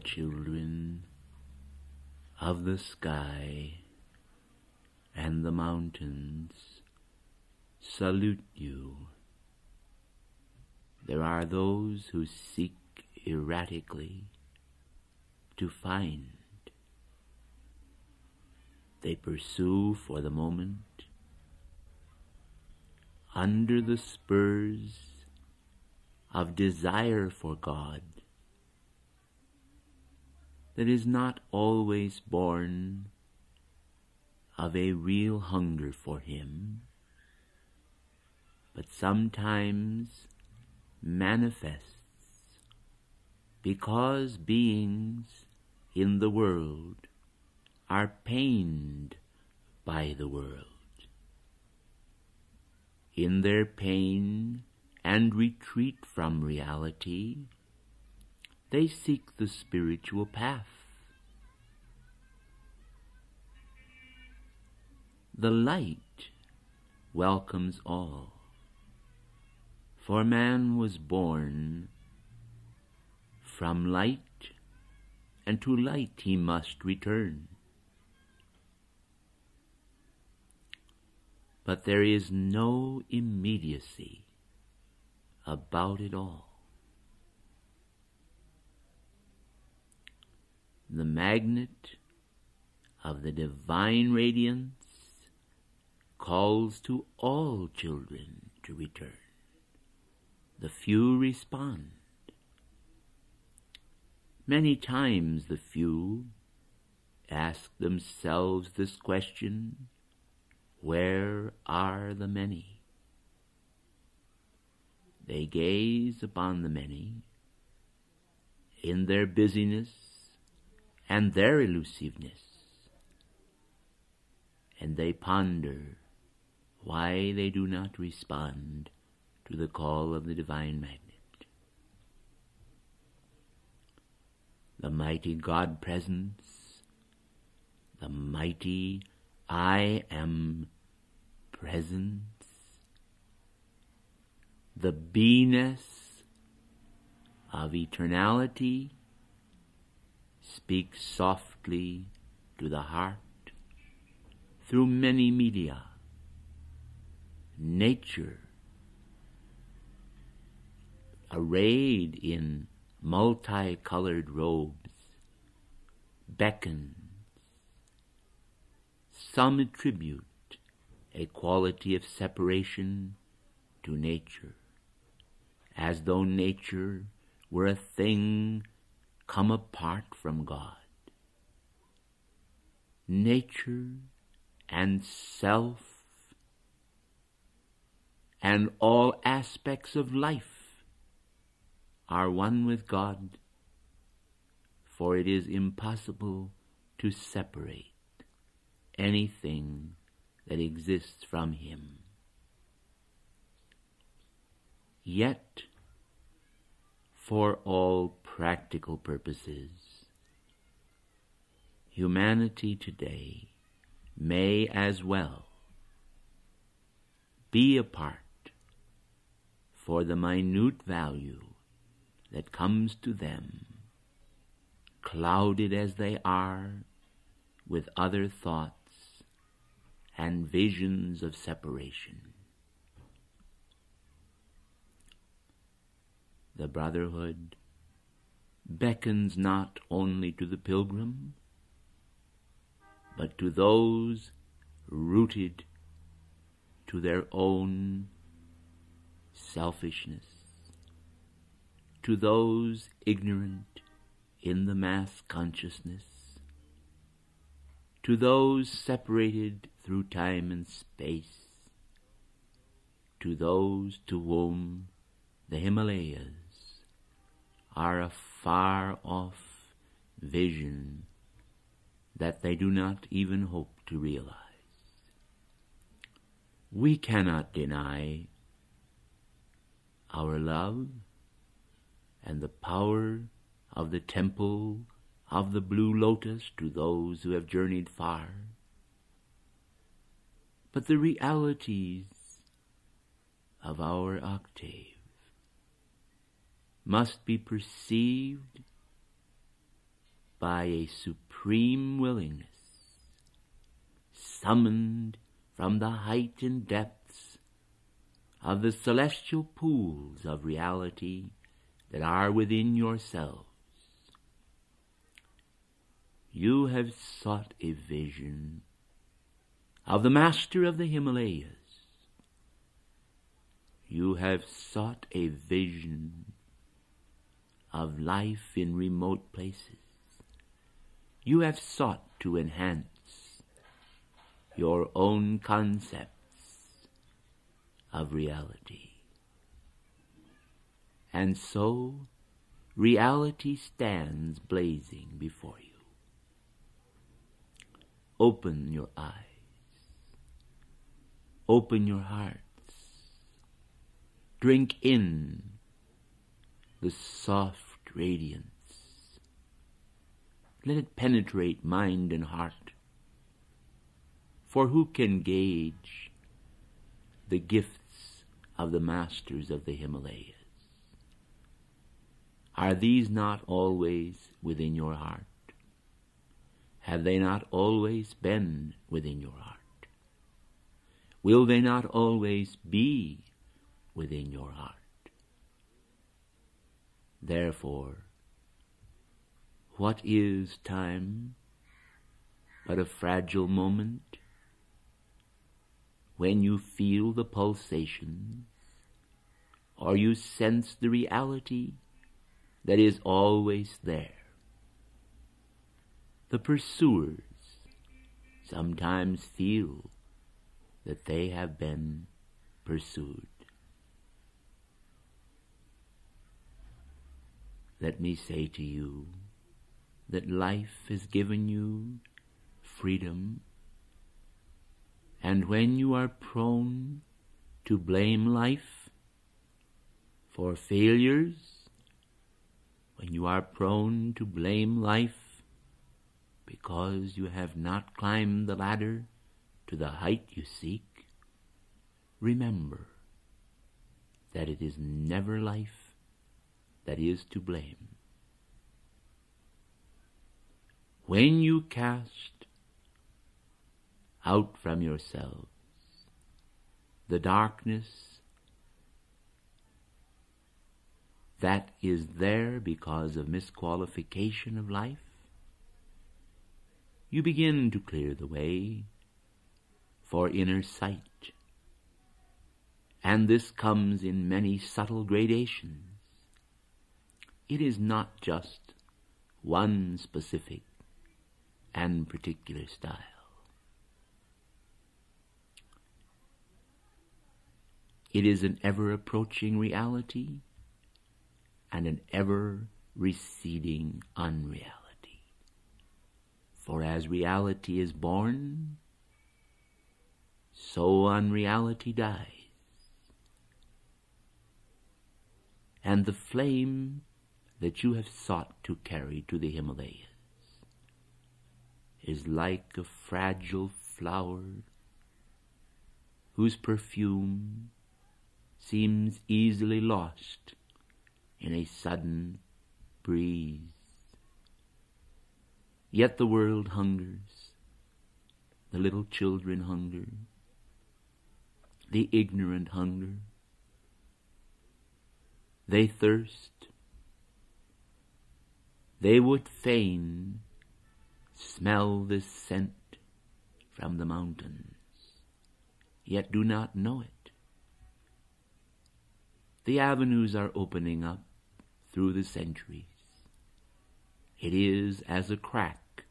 children of the sky and the mountains salute you. There are those who seek erratically to find. They pursue for the moment under the spurs of desire for God that is not always born of a real hunger for Him, but sometimes manifests because beings in the world are pained by the world. In their pain and retreat from reality, they seek the spiritual path. The light welcomes all, for man was born from light, and to light he must return. But there is no immediacy about it all. The magnet of the divine radiance calls to all children to return. The few respond. Many times the few ask themselves this question, where are the many? They gaze upon the many in their busyness and their elusiveness. And they ponder why they do not respond to the call of the divine magnet. The mighty God presence the mighty I am presence, the beiness of eternality speaks softly to the heart through many media. Nature, arrayed in multicolored robes, beckons. Some attribute a quality of separation to nature, as though nature were a thing come apart from God. Nature and self and all aspects of life are one with God, for it is impossible to separate anything that exists from Him. Yet, for all practical purposes, humanity today may as well be apart for the minute value that comes to them, clouded as they are with other thoughts and visions of separation. The Brotherhood beckons not only to the pilgrim, but to those rooted to their own selfishness, to those ignorant in the mass consciousness, to those separated through time and space, to those to whom the Himalayas are a far off vision that they do not even hope to realize. We cannot deny our love and the power of the temple of the blue lotus to those who have journeyed far. But the realities of our octave must be perceived by a supreme willingness, summoned from the height and depths of the celestial pools of reality that are within yourselves. You have sought a vision of the Master of the Himalayas. You have sought a vision of life in remote places. You have sought to enhance your own concepts of reality. And so reality stands blazing before you. Open your eyes. Open your hearts. Drink in the soft radiance. Let it penetrate mind and heart. For who can gauge the gifts of the masters of the Himalayas? Are these not always within your heart? Have they not always been within your heart? Will they not always be within your heart? Therefore, what is time but a fragile moment when you feel the pulsations or you sense the reality that is always there? The pursuers sometimes feel that they have been pursued. Let me say to you that life has given you freedom, and when you are prone to blame life for failures, when you are prone to blame life because you have not climbed the ladder to the height you seek, remember that it is never life that is to blame. When you cast out from yourselves the darkness that is there because of misqualification of life, you begin to clear the way for inner sight. And this comes in many subtle gradations. It is not just one specific and particular style. It is an ever approaching reality and an ever receding unreality. For as reality is born, so unreality dies. And the flame that you have sought to carry to the Himalayas is like a fragile flower whose perfume seems easily lost in a sudden breeze. Yet the world hungers, the little children hunger, the ignorant hunger, they thirst, they would fain smell this scent from the mountains, yet do not know it. The avenues are opening up through the centuries. It is as a crack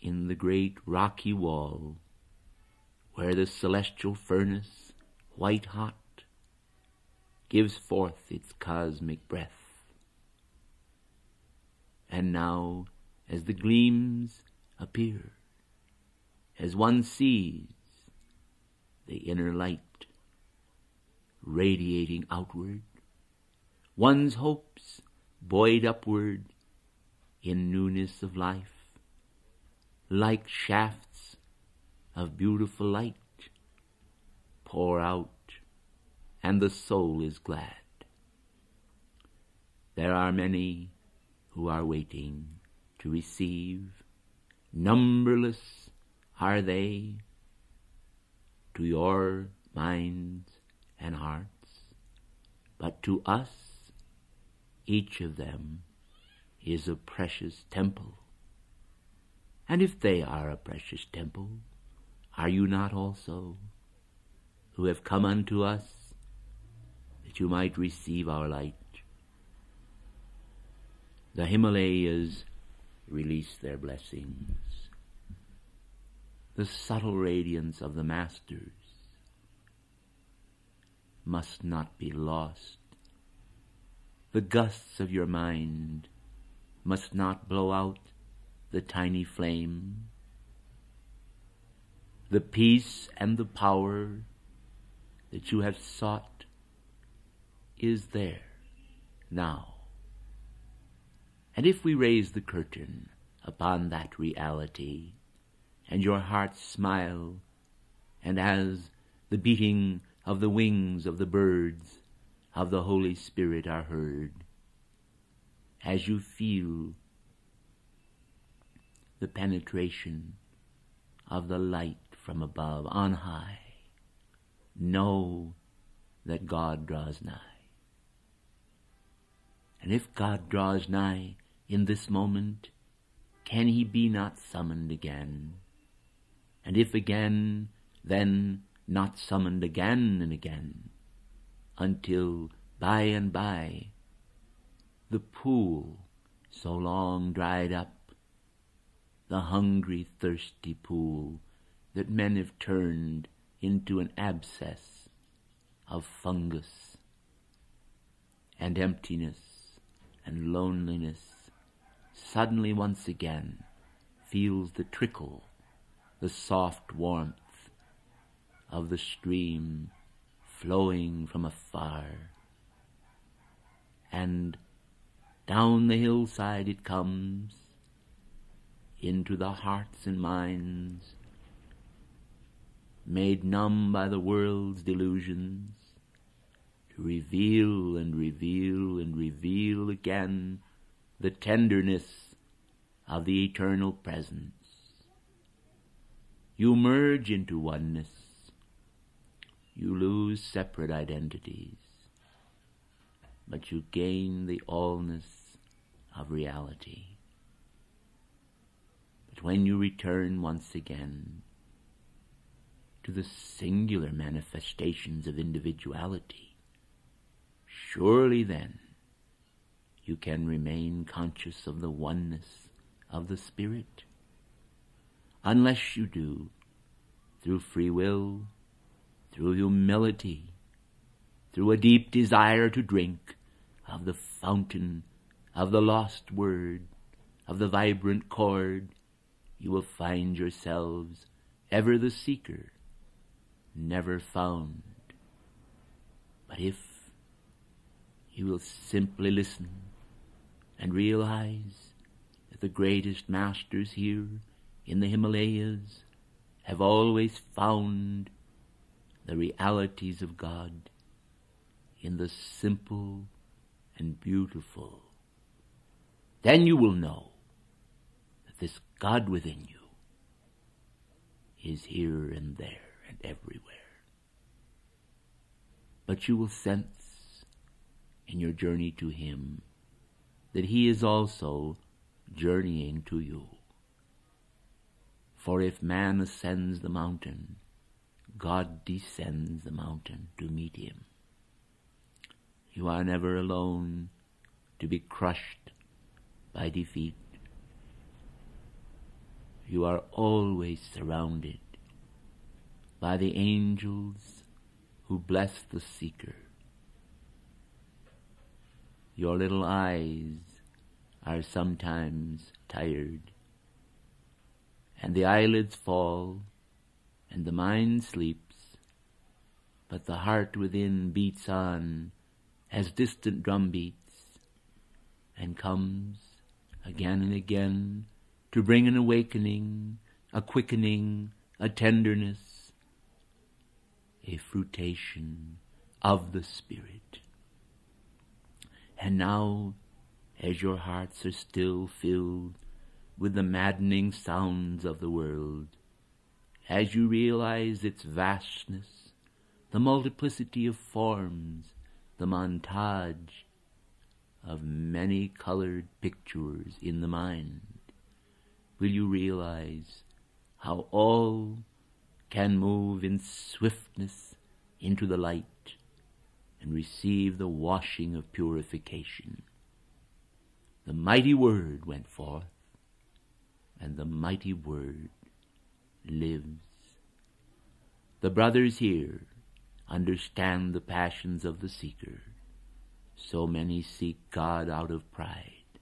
in the great rocky wall where the celestial furnace, white hot, gives forth its cosmic breath. And now, as the gleams appear, as one sees the inner light radiating outward, one's hopes buoyed upward in newness of life, like shafts of beautiful light, pour out, and the soul is glad. There are many who are waiting to receive, numberless are they to your minds and hearts, but to us each of them is a precious temple. And if they are a precious temple, are you not also, who have come unto us, that you might receive our light? The Himalayas release their blessings. The subtle radiance of the Masters must not be lost. The gusts of your mind must not blow out the tiny flame. The peace and the power that you have sought is there now. And if we raise the curtain upon that reality, and your hearts smile, and as the beating of the wings of the birds of the Holy Spirit are heard, as you feel the penetration of the light from above on high, know that God draws nigh. And if God draws nigh in this moment, can he be not summoned again? And if again, then not summoned again and again, until by and by the pool so long dried up, the hungry, thirsty pool that men have turned into an abscess of fungus and emptiness and loneliness, suddenly once again feels the trickle, the soft warmth of the stream flowing from afar. And Down the hillside it comes, into the hearts and minds, made numb by the world's delusions, to reveal and reveal and reveal again the tenderness of the eternal presence. You merge into oneness. You lose separate identities, but you gain the allness of reality. But when you return once again to the singular manifestations of individuality, surely then you can remain conscious of the oneness of the Spirit. Unless you do, through free will, through humility, through a deep desire to drink of the fountain of the lost word, of the vibrant chord, you will find yourselves ever the seeker, never found. But if you will simply listen and realize that the greatest masters here in the Himalayas have always found the realities of God in the simple and beautiful, then you will know that this God within you is here and there and everywhere. But you will sense in your journey to Him that He is also journeying to you. For if man ascends the mountain, God descends the mountain to meet him. You are never alone to be crushed by defeat. You are always surrounded by the angels who bless the seeker. Your little eyes are sometimes tired, and the eyelids fall, and the mind sleeps, but the heart within beats on as distant drum beats, and comes again and again to bring an awakening, a quickening, a tenderness, a fruition of the Spirit. And now, as your hearts are still filled with the maddening sounds of the world, as you realize its vastness, the multiplicity of forms, the montage of many colored pictures in the mind, will you realize how all can move in swiftness into the light and receive the washing of purification. The mighty word went forth, and the mighty word lives. The brothers here understand the passions of the seeker. So many seek God out of pride.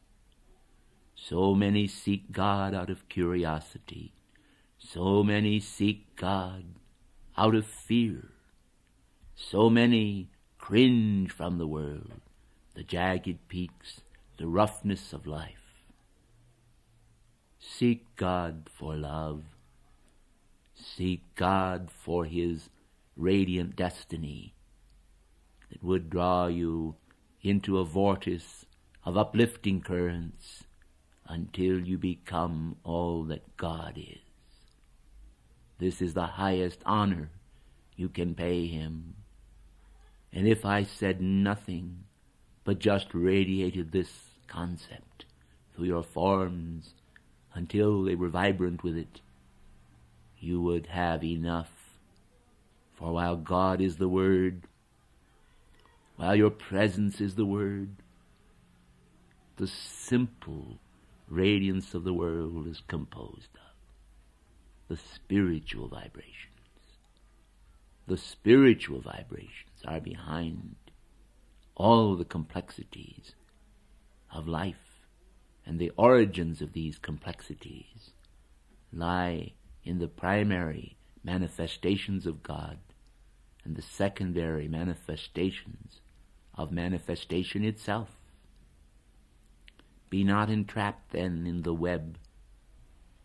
So many seek God out of curiosity. So many seek God out of fear. So many cringe from the world, the jagged peaks, the roughness of life. Seek God for love. Seek God for His radiant destiny that would draw you into a vortice of uplifting currents until you become all that God is. This is the highest honor you can pay Him. And if I said nothing, but just radiated this concept through your forms until they were vibrant with it, you would have enough. For while God is the Word, while your presence is the Word, the simple radiance of the world is composed of the spiritual vibrations. The spiritual vibrations are behind all the complexities of life, and the origins of these complexities lie in the primary manifestations of God and the secondary manifestations of manifestation itself. Be not entrapped then in the web.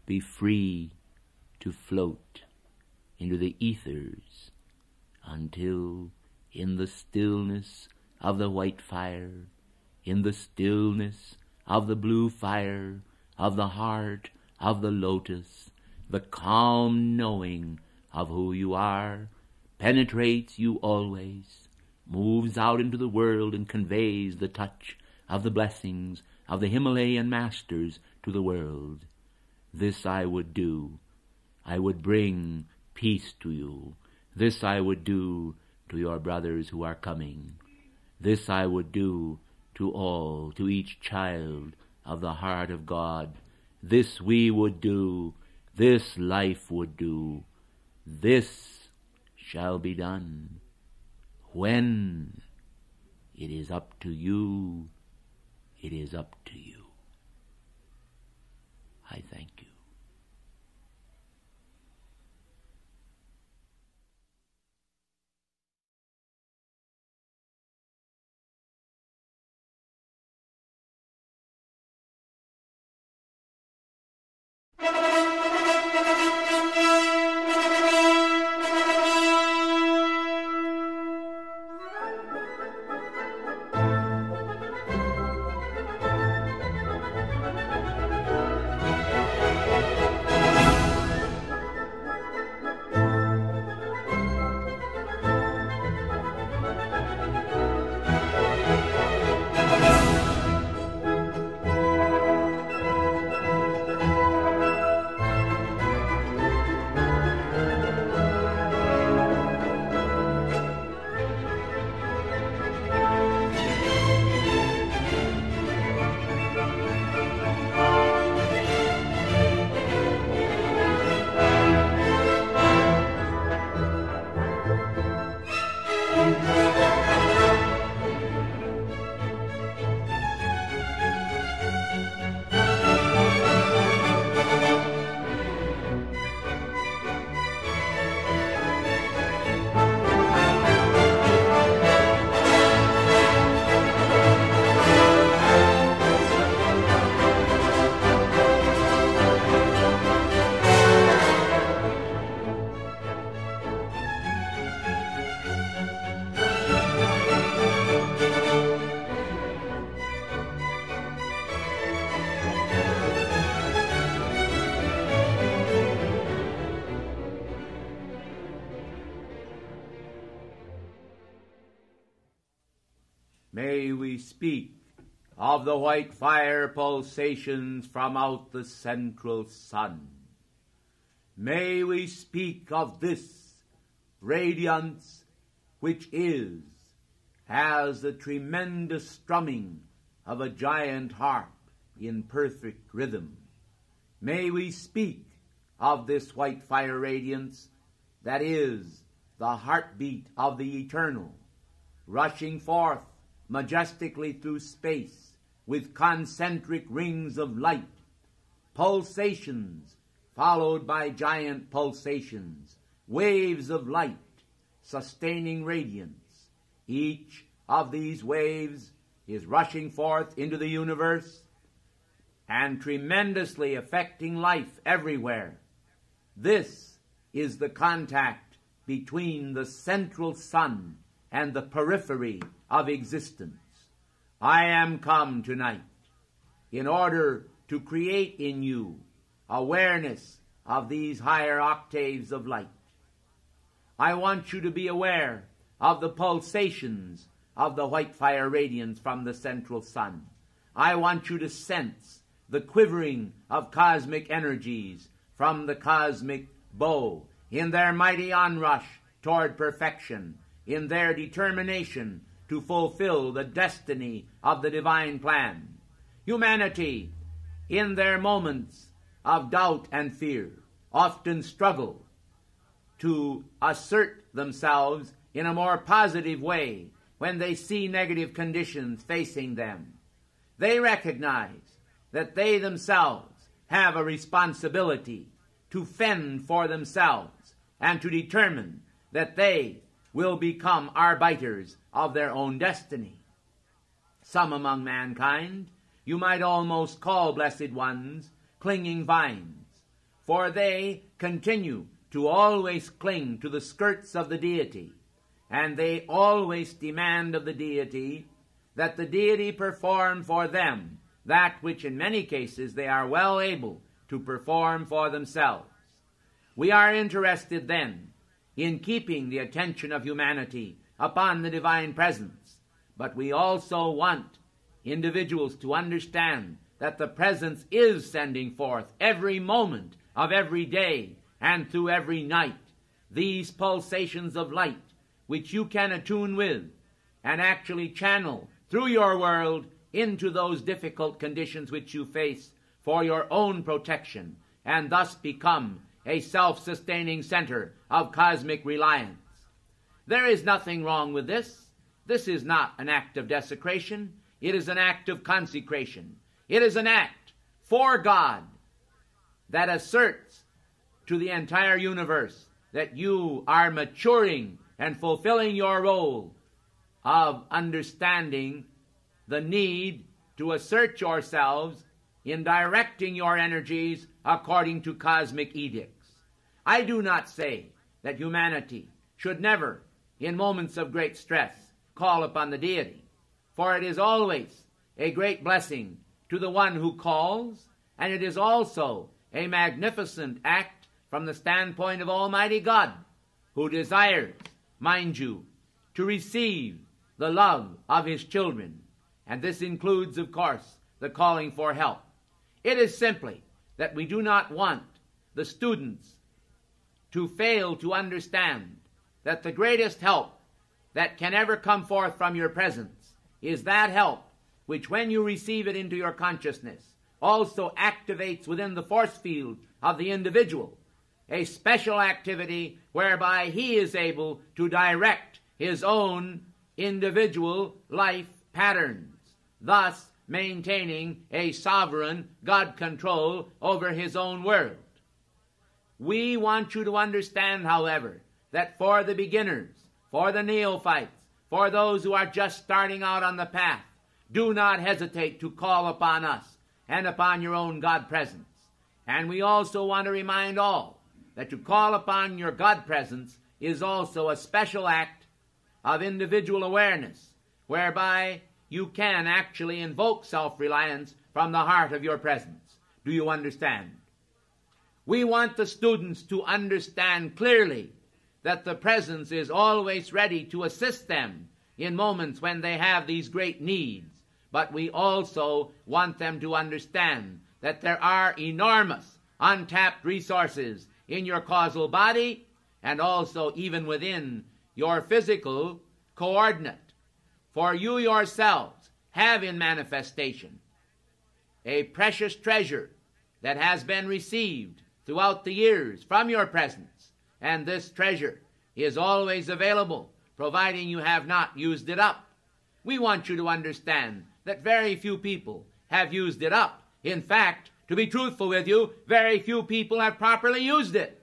Be free to float into the ethers until in the stillness of the white fire, in the stillness of the blue fire, of the heart of the lotus, the calm knowing of who you are penetrates you always, moves out into the world and conveys the touch of the blessings of the Himalayan masters to the world. This I would do. I would bring peace to you. This I would do to your brothers who are coming. This I would do to all, to each child of the heart of God. This we would do, this life would do, this shall be done. When it is up to you, it is up to you. I thank you. May we speak of the white fire pulsations from out the central sun. May we speak of this radiance which is as the tremendous strumming of a giant harp in perfect rhythm. May we speak of this white fire radiance that is the heartbeat of the eternal, rushing forth majestically through space with concentric rings of light, pulsations followed by giant pulsations, waves of light, sustaining radiance. Each of these waves is rushing forth into the universe and tremendously affecting life everywhere. This is the contact between the central sun and the periphery of existence. I am come tonight in order to create in you awareness of these higher octaves of light. I want you to be aware of the pulsations of the white fire radiance from the central sun. I want you to sense the quivering of cosmic energies from the cosmic bow in their mighty onrush toward perfection, in their determination to fulfill the destiny of the divine plan. Humanity, in their moments of doubt and fear, often struggle to assert themselves in a more positive way when they see negative conditions facing them. They recognize that they themselves have a responsibility to fend for themselves and to determine that they will become arbiters of their own destiny. Some among mankind you might almost call blessed ones clinging vines, for they continue to always cling to the skirts of the deity, and they always demand of the deity that the deity perform for them that which in many cases they are well able to perform for themselves. We are interested then in keeping the attention of humanity upon the divine presence, but we also want individuals to understand that the presence is sending forth every moment of every day and through every night these pulsations of light which you can attune with and actually channel through your world into those difficult conditions which you face for your own protection and thus become a self-sustaining center of cosmic reliance. There is nothing wrong with this. This is not an act of desecration. It is an act of consecration. It is an act for God that asserts to the entire universe that you are maturing and fulfilling your role of understanding the need to assert yourselves in directing your energies according to cosmic edicts. I do not say that humanity should never, in moments of great stress, call upon the deity, for it is always a great blessing to the one who calls, and it is also a magnificent act from the standpoint of Almighty God, who desires, mind you, to receive the love of his children. And this includes, of course, the calling for help. It is simply that we do not want the students to fail to understand that the greatest help that can ever come forth from your presence is that help which, when you receive it into your consciousness, also activates within the force field of the individual a special activity whereby he is able to direct his own individual life patterns, thus maintaining a sovereign God control over his own world. We want you to understand, however, that for the beginners, for the neophytes, for those who are just starting out on the path, do not hesitate to call upon us and upon your own God presence. And we also want to remind all that to call upon your God presence is also a special act of individual awareness, whereby you can actually invoke self reliance from the heart of your presence. Do you understand? We want the students to understand clearly that the presence is always ready to assist them in moments when they have these great needs. But we also want them to understand that there are enormous untapped resources in your causal body and also even within your physical coordinate. For you yourselves have in manifestation a precious treasure that has been received throughout the years from your presence, and this treasure is always available, providing you have not used it up. We want you to understand that very few people have used it up. In fact, to be truthful with you, very few people have properly used it.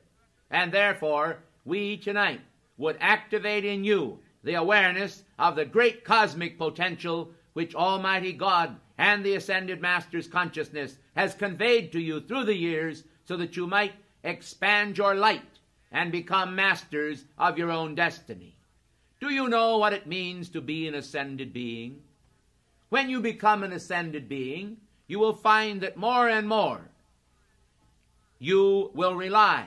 And therefore, we tonight would activate in you the awareness of the great cosmic potential which Almighty God and the Ascended Master's consciousness has conveyed to you through the years so that you might expand your light and become masters of your own destiny. Do you know what it means to be an ascended being? When you become an ascended being, you will find that more and more you will rely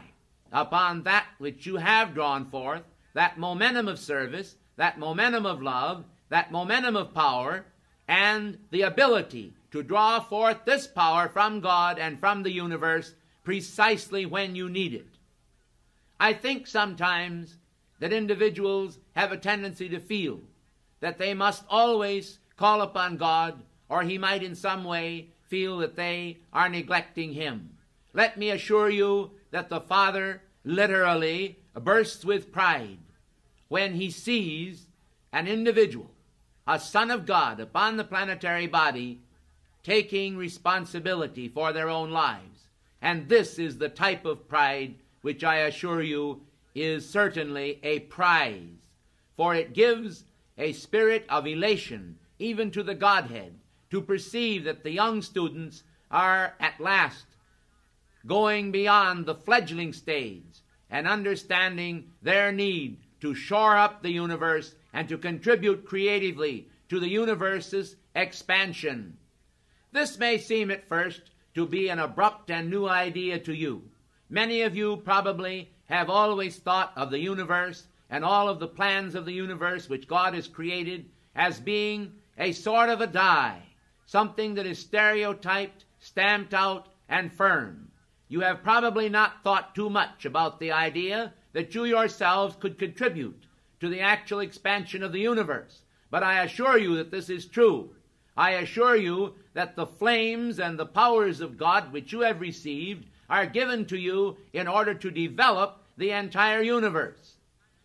upon that which you have drawn forth, that momentum of service, that momentum of love, that momentum of power, and the ability to draw forth this power from God and from the universe precisely when you need it. I think sometimes that individuals have a tendency to feel that they must always call upon God, or he might in some way feel that they are neglecting him. Let me assure you that the Father literally bursts with pride when he sees an individual, a son of God upon the planetary body, taking responsibility for their own lives. And this is the type of pride which I assure you is certainly a prize, for it gives a spirit of elation even to the Godhead to perceive that the young students are at last going beyond the fledgling stage and understanding their need to shore up the universe and to contribute creatively to the universe's expansion. This may seem at first to be an abrupt and new idea to you. Many of you probably have always thought of the universe and all of the plans of the universe which God has created as being a sort of a die, something that is stereotyped, stamped out, and firm. You have probably not thought too much about the idea that you yourselves could contribute to the actual expansion of the universe. But I assure you that this is true. I assure you that the flames and the powers of God which you have received are given to you in order to develop the entire universe.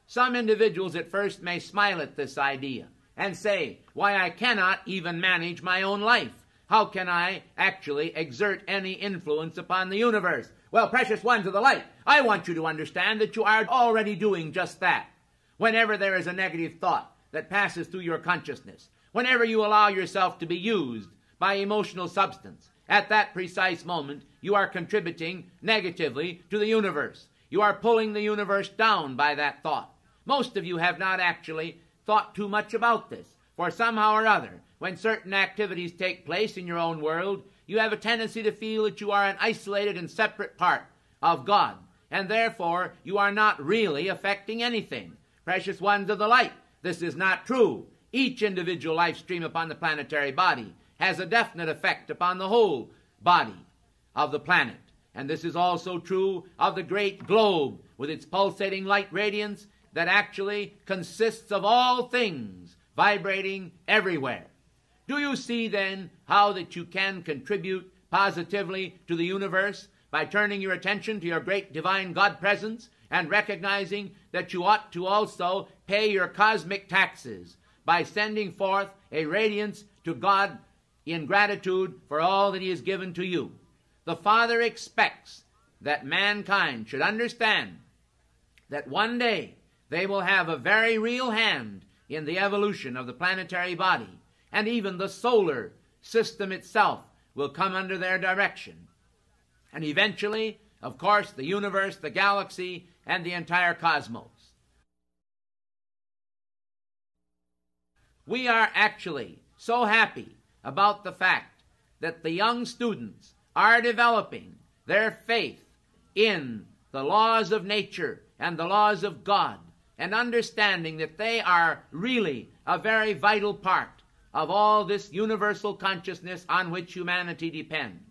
Some individuals at first may smile at this idea and say, Why, I cannot even manage my own life. How can I actually exert any influence upon the universe? Well, precious ones of the light, I want you to understand that you are already doing just that. Whenever there is a negative thought that passes through your consciousness, whenever you allow yourself to be used by emotional substance, at that precise moment, you are contributing negatively to the universe. You are pulling the universe down by that thought. Most of you have not actually thought too much about this, for somehow or other, when certain activities take place in your own world, you have a tendency to feel that you are an isolated and separate part of God, and therefore you are not really affecting anything. Precious ones of the light, this is not true. Each individual life stream upon the planetary body has a definite effect upon the whole body of the planet. And this is also true of the great globe with its pulsating light radiance that actually consists of all things vibrating everywhere. Do you see then how that you can contribute positively to the universe by turning your attention to your great divine God presence and recognizing that you ought to also pay your cosmic taxes by sending forth a radiance to God in gratitude for all that He has given to you. The Father expects that mankind should understand that one day they will have a very real hand in the evolution of the planetary body, and even the solar system itself will come under their direction. And eventually, of course, the universe, the galaxy, and the entire cosmos. We are actually so happy about the fact that the young students are developing their faith in the laws of nature and the laws of God and understanding that they are really a very vital part of all this universal consciousness on which humanity depends.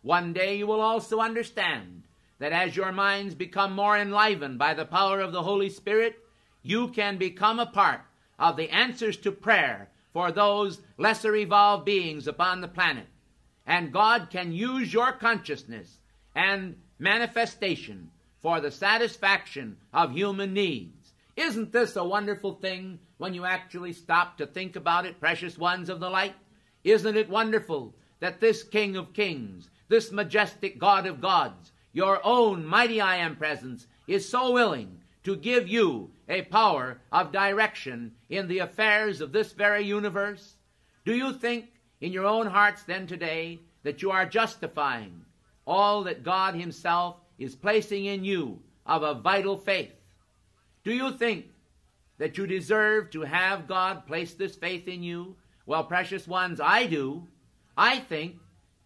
One day you will also understand that as your minds become more enlivened by the power of the Holy Spirit, you can become a part of the answers to prayer for those lesser evolved beings upon the planet. And God can use your consciousness and manifestation for the satisfaction of human needs. Isn't this a wonderful thing when you actually stop to think about it, precious ones of the light? Isn't it wonderful that this King of Kings, this majestic God of gods, your own mighty I am presence, is so willing to give you a power of direction in the affairs of this very universe? Do you think in your own hearts then today that you are justifying all that God Himself is placing in you of a vital faith? Do you think that you deserve to have God place this faith in you? Well, precious ones, I do. I think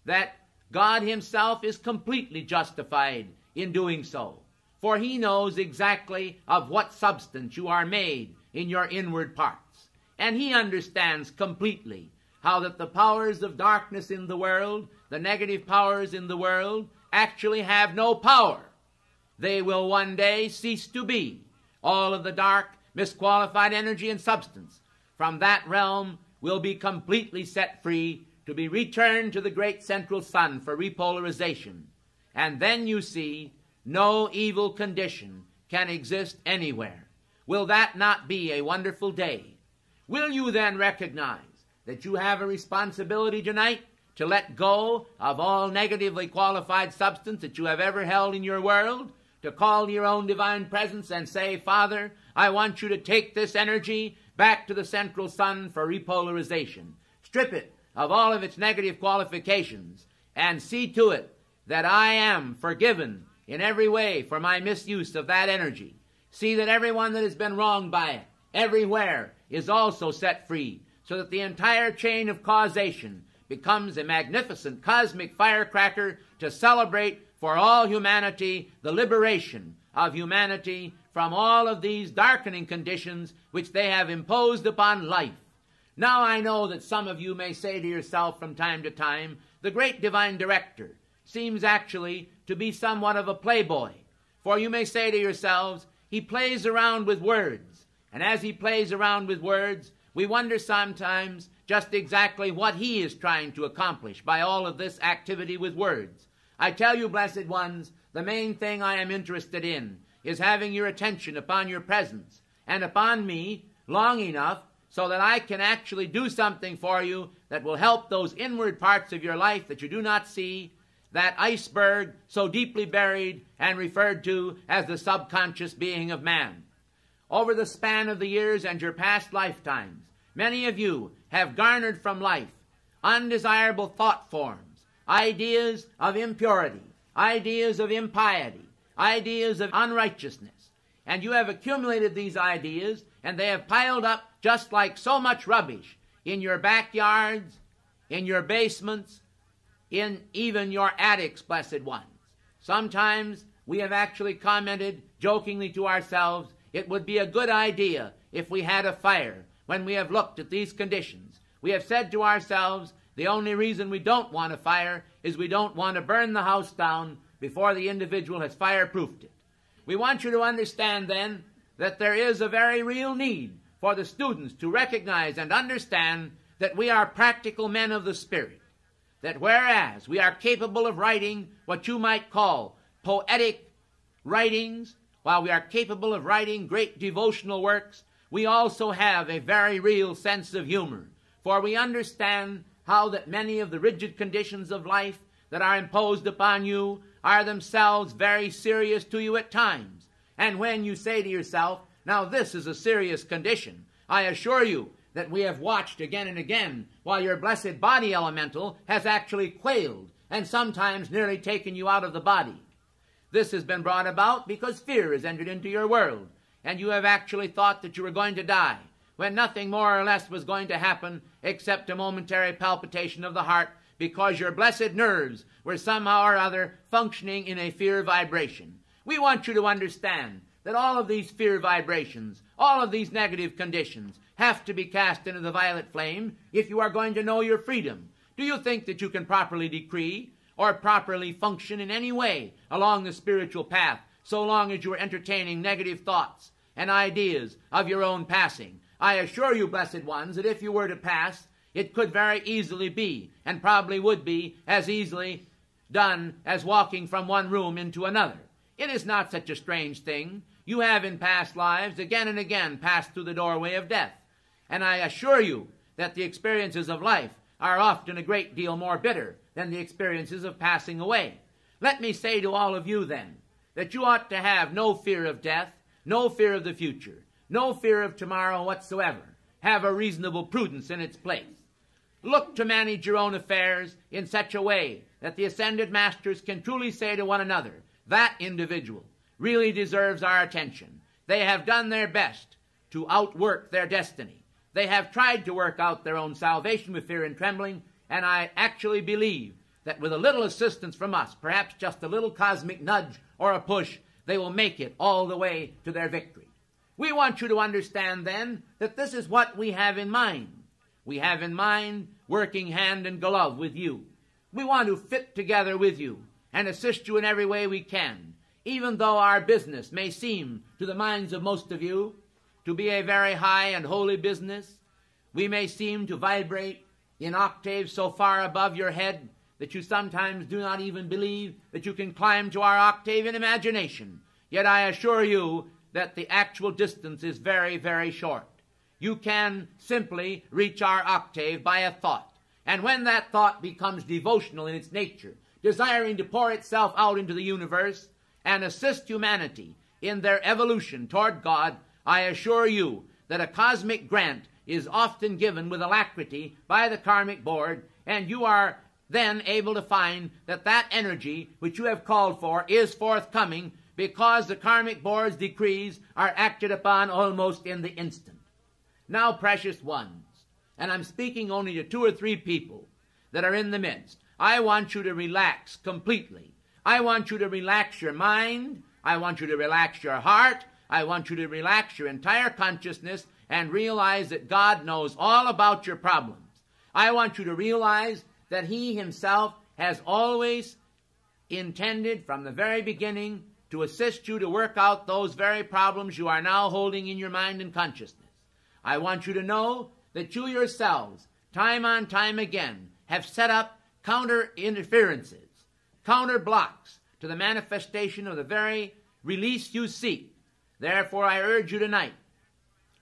that God Himself is completely justified in doing so for he knows exactly of what substance you are made in your inward parts. And he understands completely how that the powers of darkness in the world, the negative powers in the world, actually have no power. They will one day cease to be. All of the dark, misqualified energy and substance from that realm will be completely set free to be returned to the great central sun for repolarization. And then you see no evil condition can exist anywhere. Will that not be a wonderful day? Will you then recognize that you have a responsibility tonight to let go of all negatively qualified substance that you have ever held in your world? To call your own divine presence and say, Father, I want you to take this energy back to the central sun for repolarization. Strip it of all of its negative qualifications and see to it that I am forgiven in every way for my misuse of that energy. See that everyone that has been wronged by it, everywhere, is also set free, so that the entire chain of causation becomes a magnificent cosmic firecracker to celebrate for all humanity the liberation of humanity from all of these darkening conditions which they have imposed upon life. Now I know that some of you may say to yourself from time to time, the great divine director seems actually to be somewhat of a playboy. For you may say to yourselves, he plays around with words. And as he plays around with words, we wonder sometimes just exactly what he is trying to accomplish by all of this activity with words. I tell you, blessed ones, the main thing I am interested in is having your attention upon your presence and upon me long enough so that I can actually do something for you that will help those inward parts of your life that you do not see, that iceberg so deeply buried and referred to as the subconscious being of man. Over the span of the years and your past lifetimes, many of you have garnered from life undesirable thought forms, ideas of impurity, ideas of impiety, ideas of unrighteousness. And you have accumulated these ideas, and they have piled up just like so much rubbish in your backyards, in your basements, in even your attics, blessed ones. Sometimes we have actually commented jokingly to ourselves, it would be a good idea if we had a fire when we have looked at these conditions. We have said to ourselves, the only reason we don't want a fire is we don't want to burn the house down before the individual has fireproofed it. We want you to understand then that there is a very real need for the students to recognize and understand that we are practical men of the Spirit. That whereas we are capable of writing what you might call poetic writings, while we are capable of writing great devotional works, we also have a very real sense of humor. For we understand how that many of the rigid conditions of life that are imposed upon you are themselves very serious to you at times. And when you say to yourself, now this is a serious condition, I assure you that we have watched again and again while your blessed body elemental has actually quailed and sometimes nearly taken you out of the body. This has been brought about because fear has entered into your world, and you have actually thought that you were going to die, when nothing more or less was going to happen except a momentary palpitation of the heart because your blessed nerves were somehow or other functioning in a fear vibration. We want you to understand that all of these fear vibrations, all of these negative conditions, have to be cast into the violet flame if you are going to know your freedom. Do you think that you can properly decree or properly function in any way along the spiritual path so long as you are entertaining negative thoughts and ideas of your own passing? I assure you, blessed ones, that if you were to pass, it could very easily be, and probably would be, as easily done as walking from one room into another. It is not such a strange thing. You have in past lives again and again passed through the doorway of death. And I assure you that the experiences of life are often a great deal more bitter than the experiences of passing away. Let me say to all of you then that you ought to have no fear of death, no fear of the future, no fear of tomorrow whatsoever. Have a reasonable prudence in its place. Look to manage your own affairs in such a way that the ascended masters can truly say to one another, that individual really deserves our attention. They have done their best to outwork their destiny. They have tried to work out their own salvation with fear and trembling, and I actually believe that with a little assistance from us, perhaps just a little cosmic nudge or a push, they will make it all the way to their victory. We want you to understand then that this is what we have in mind we have in mind working hand in glove with you. We want to fit together with you and assist you in every way we can, even though our business may seem to the minds of most of you to be a very high and holy business. We may seem to vibrate in octaves so far above your head that you sometimes do not even believe that you can climb to our octave in imagination. Yet I assure you that the actual distance is very, very short you can simply reach our octave by a thought. And when that thought becomes devotional in its nature, desiring to pour itself out into the universe and assist humanity in their evolution toward God, I assure you that a cosmic grant is often given with alacrity by the karmic board, and you are then able to find that that energy which you have called for is forthcoming because the karmic board's decrees are acted upon almost in the instant. Now, precious ones, and I'm speaking only to two or three people that are in the midst, I want you to relax completely. I want you to relax your mind. I want you to relax your heart. I want you to relax your entire consciousness and realize that God knows all about your problems. I want you to realize that He Himself has always intended from the very beginning to assist you to work out those very problems you are now holding in your mind and consciousness. I want you to know that you yourselves, time on time again, have set up counter interferences, counter blocks to the manifestation of the very release you seek. Therefore, I urge you tonight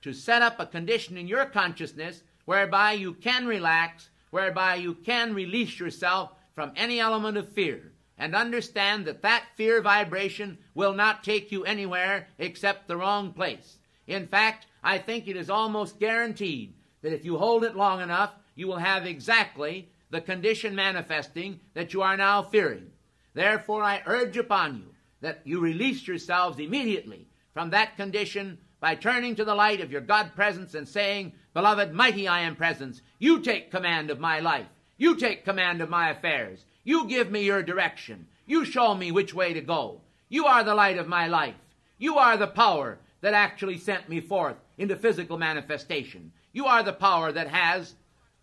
to set up a condition in your consciousness whereby you can relax, whereby you can release yourself from any element of fear, and understand that that fear vibration will not take you anywhere except the wrong place. In fact, I think it is almost guaranteed that if you hold it long enough, you will have exactly the condition manifesting that you are now fearing. Therefore, I urge upon you that you release yourselves immediately from that condition by turning to the light of your God presence and saying, Beloved, mighty I am presence, you take command of my life. You take command of my affairs. You give me your direction. You show me which way to go. You are the light of my life. You are the power that actually sent me forth into physical manifestation. You are the power that has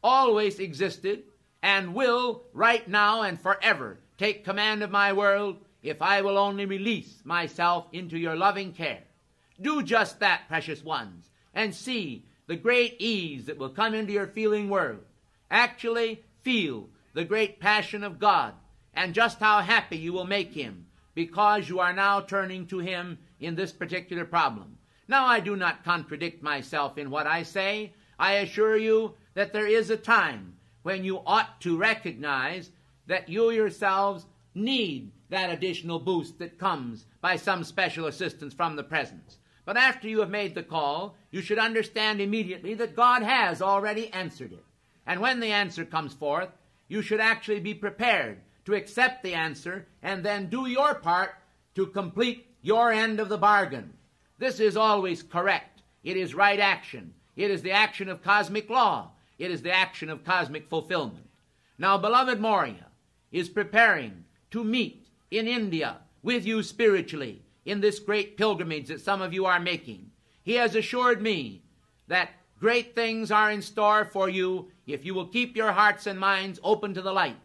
always existed and will right now and forever take command of my world if I will only release myself into your loving care. Do just that, precious ones, and see the great ease that will come into your feeling world. Actually feel the great passion of God and just how happy you will make Him because you are now turning to Him in this particular problem. Now, I do not contradict myself in what I say. I assure you that there is a time when you ought to recognize that you yourselves need that additional boost that comes by some special assistance from the presence. But after you have made the call, you should understand immediately that God has already answered it. And when the answer comes forth, you should actually be prepared to accept the answer and then do your part to complete your end of the bargain. This is always correct. It is right action. It is the action of cosmic law. It is the action of cosmic fulfillment. Now, beloved Morya is preparing to meet in India with you spiritually in this great pilgrimage that some of you are making. He has assured me that great things are in store for you if you will keep your hearts and minds open to the light.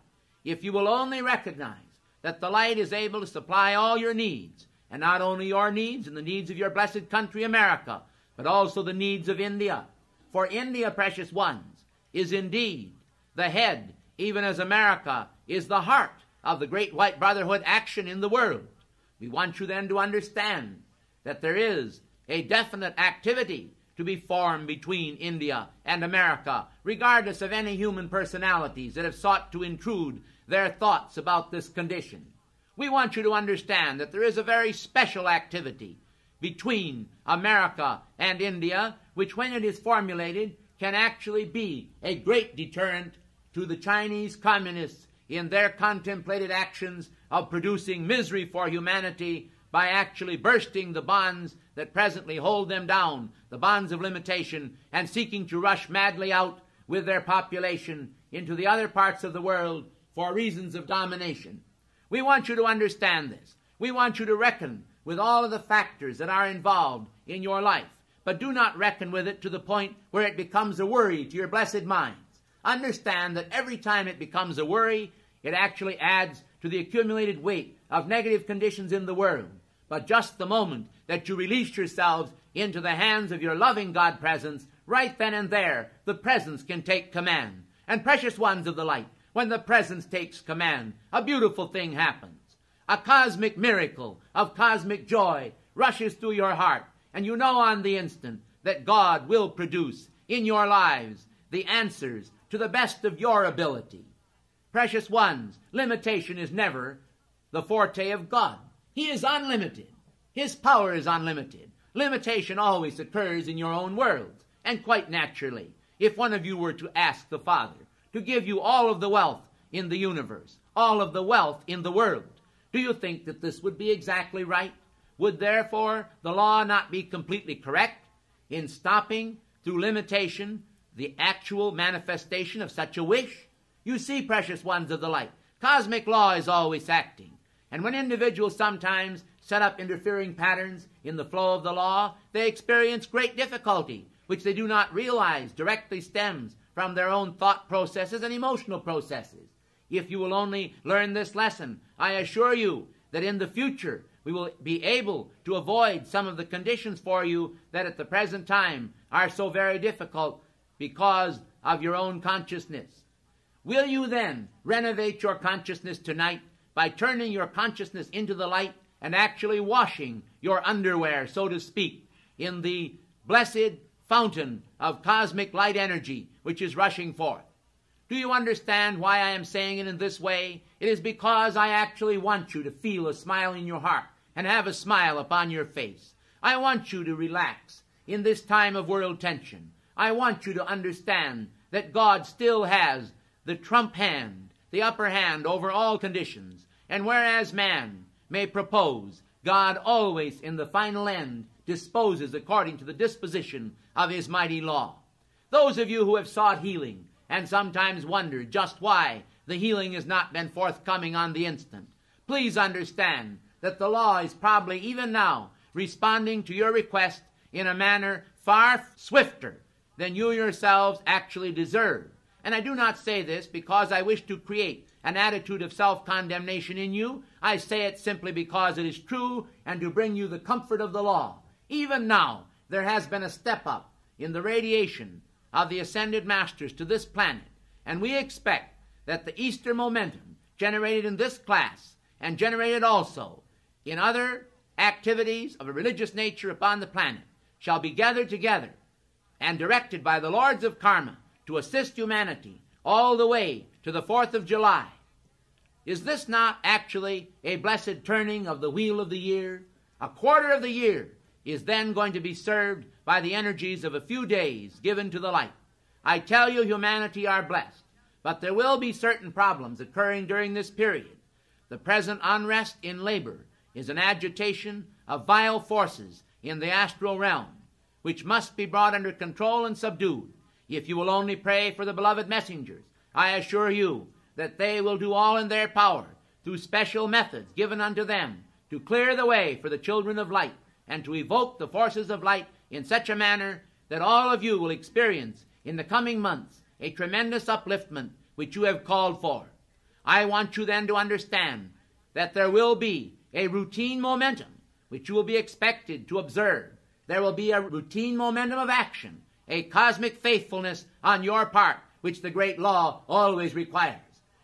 If you will only recognize that the light is able to supply all your needs, and not only your needs and the needs of your blessed country, America, but also the needs of India. For India, precious ones, is indeed the head, even as America is the heart of the great white brotherhood action in the world. We want you then to understand that there is a definite activity to be formed between India and America, regardless of any human personalities that have sought to intrude their thoughts about this condition. We want you to understand that there is a very special activity between America and India, which, when it is formulated, can actually be a great deterrent to the Chinese communists in their contemplated actions of producing misery for humanity by actually bursting the bonds that presently hold them down, the bonds of limitation, and seeking to rush madly out with their population into the other parts of the world for reasons of domination. We want you to understand this. We want you to reckon with all of the factors that are involved in your life, but do not reckon with it to the point where it becomes a worry to your blessed minds. Understand that every time it becomes a worry, it actually adds to the accumulated weight of negative conditions in the world. But just the moment that you release yourselves into the hands of your loving God presence, right then and there, the presence can take command. And precious ones of the light, when the presence takes command, a beautiful thing happens. A cosmic miracle of cosmic joy rushes through your heart, and you know on the instant that God will produce in your lives the answers to the best of your ability. Precious ones, limitation is never the forte of God. He is unlimited. His power is unlimited. Limitation always occurs in your own world. And quite naturally, if one of you were to ask the Father to give you all of the wealth in the universe, all of the wealth in the world, do you think that this would be exactly right? Would therefore the law not be completely correct in stopping, through limitation, the actual manifestation of such a wish? You see, precious ones of the light, cosmic law is always acting. And when individuals sometimes set up interfering patterns in the flow of the law, they experience great difficulty, which they do not realize directly stems from their own thought processes and emotional processes. If you will only learn this lesson, I assure you that in the future we will be able to avoid some of the conditions for you that at the present time are so very difficult because of your own consciousness. Will you then renovate your consciousness tonight by turning your consciousness into the light and actually washing your underwear, so to speak, in the blessed fountain of cosmic light energy which is rushing forth? Do you understand why I am saying it in this way? It is because I actually want you to feel a smile in your heart and have a smile upon your face. I want you to relax in this time of world tension. I want you to understand that God still has the trump hand, the upper hand over all conditions. And whereas man may propose, God always in the final end disposes according to the disposition of his mighty law. Those of you who have sought healing and sometimes wondered just why the healing has not been forthcoming on the instant, please understand that the law is probably even now responding to your request in a manner far swifter than you yourselves actually deserve. And I do not say this because I wish to create an attitude of self condemnation in you. I say it simply because it is true and to bring you the comfort of the law. Even now, there has been a step up in the radiation of the ascended masters to this planet, and we expect that the Easter momentum generated in this class and generated also in other activities of a religious nature upon the planet shall be gathered together and directed by the lords of karma to assist humanity all the way to the 4th of July. Is this not actually a blessed turning of the wheel of the year? A quarter of the year is then going to be served by the energies of a few days given to the light. I tell you, humanity are blessed, but there will be certain problems occurring during this period. The present unrest in labor is an agitation of vile forces in the astral realm, which must be brought under control and subdued. If you will only pray for the beloved messengers, I assure you that they will do all in their power through special methods given unto them to clear the way for the children of light and to evoke the forces of light in such a manner that all of you will experience in the coming months a tremendous upliftment which you have called for. I want you then to understand that there will be a routine momentum which you will be expected to observe. There will be a routine momentum of action, a cosmic faithfulness on your part, which the great law always requires.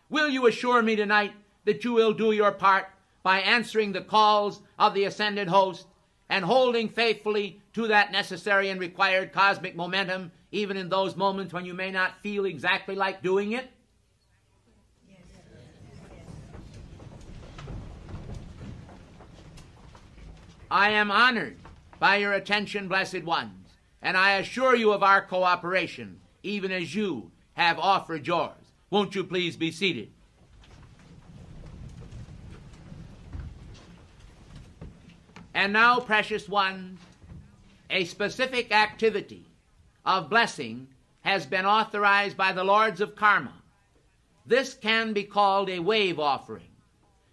Will you assure me tonight that you will do your part by answering the calls of the ascended host and holding faithfully to that necessary and required cosmic momentum, even in those moments when you may not feel exactly like doing it? I am honored by your attention, blessed ones, and I assure you of our cooperation, even as you have offered yours. Won't you please be seated? And now, precious ones, a specific activity of blessing has been authorized by the lords of karma. This can be called a wave offering.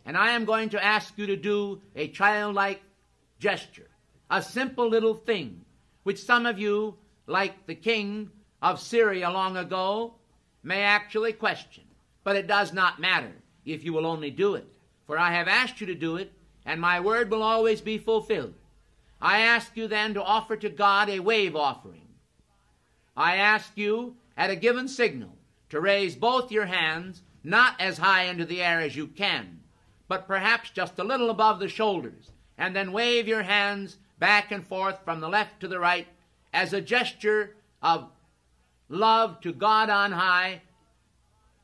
And I am going to ask you to do a childlike gesture, a simple little thing, which some of you, like the king of Syria long ago, may actually question. But it does not matter if you will only do it. For I have asked you to do it, and my word will always be fulfilled. I ask you then to offer to God a wave offering. I ask you, at a given signal, to raise both your hands, not as high into the air as you can, but perhaps just a little above the shoulders, and then wave your hands back and forth from the left to the right as a gesture of love to God on high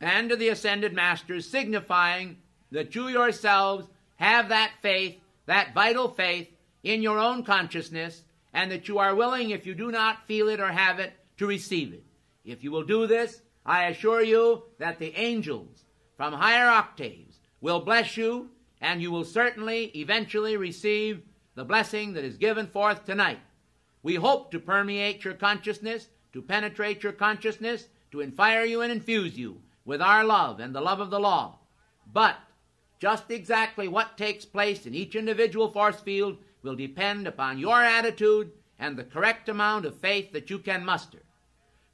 and to the ascended masters, signifying that you yourselves have that faith, that vital faith in your own consciousness, and that you are willing, if you do not feel it or have it, to receive it. If you will do this, I assure you that the angels from higher octaves will bless you, and you will certainly eventually receive the blessing that is given forth tonight. We hope to permeate your consciousness, to penetrate your consciousness, to infire you and infuse you with our love and the love of the law. But just exactly what takes place in each individual force field will depend upon your attitude and the correct amount of faith that you can muster.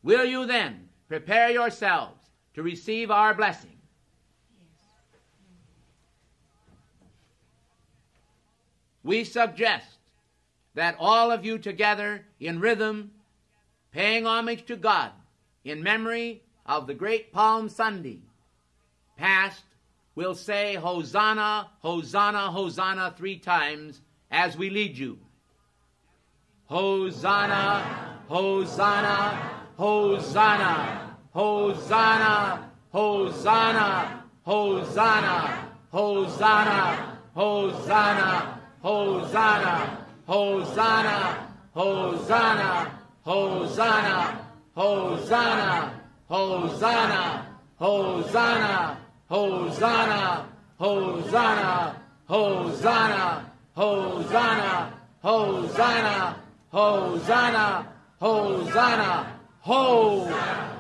Will you then prepare yourselves to receive our blessing? we suggest that all of you together in rhythm, paying homage to God in memory of the great Palm Sunday past, will say Hosanna, Hosanna, Hosanna three times as we lead you. Hosanna, Hosanna, Hosanna, Hosanna, Hosanna, Hosanna, Hosanna, Hosanna. Hosanna, Hosanna, Hosanna, Hosanna, Hosanna, Hosanna, Hosanna, Hosanna, Hosanna, Hosanna, Hosanna, Hosanna, Hosanna, Hosanna, ho,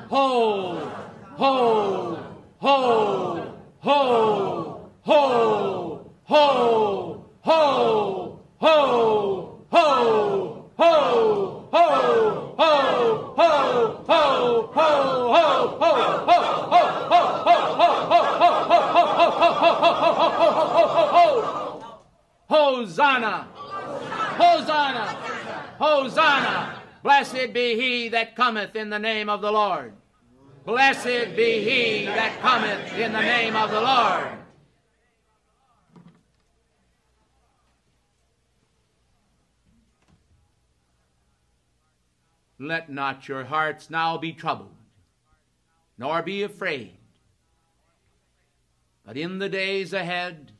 ho, ho, ho, ho, ho, ho, ho, ho, ho, ho, ho, ho, ho, ho, ho, ho, ho, ho, Hosanna! Hosanna! Hosanna! Blessed be he that cometh in the name of the Lord. Blessed be he that cometh in the name of the Lord. Let not your hearts now be troubled, nor be afraid. But in the days ahead,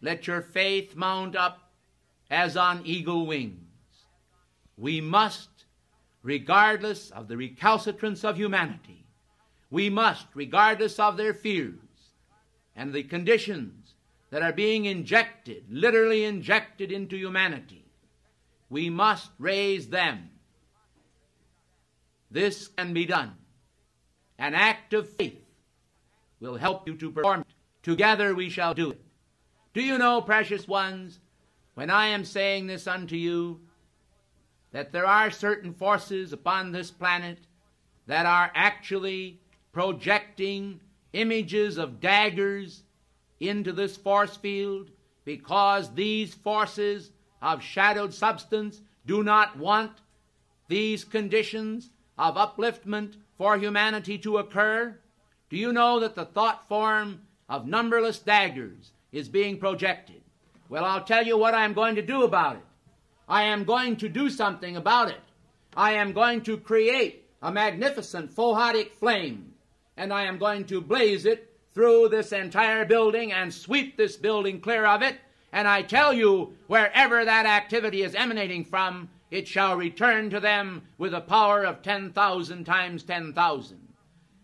let your faith mount up as on eagle wings. We must, regardless of the recalcitrance of humanity, we must, regardless of their fears and the conditions that are being injected, literally injected into humanity, we must raise them. This can be done. An act of faith will help you to perform it. Together we shall do it. Do you know, precious ones, when I am saying this unto you, that there are certain forces upon this planet that are actually projecting images of daggers into this force field because these forces of shadowed substance do not want these conditions of upliftment for humanity to occur? Do you know that the thought form of numberless daggers is being projected? Well, I'll tell you what I am going to do about it. I am going to do something about it. I am going to create a magnificent photic flame, and I am going to blaze it through this entire building and sweep this building clear of it. And I tell you, wherever that activity is emanating from, it shall return to them with a power of 10,000 times 10,000.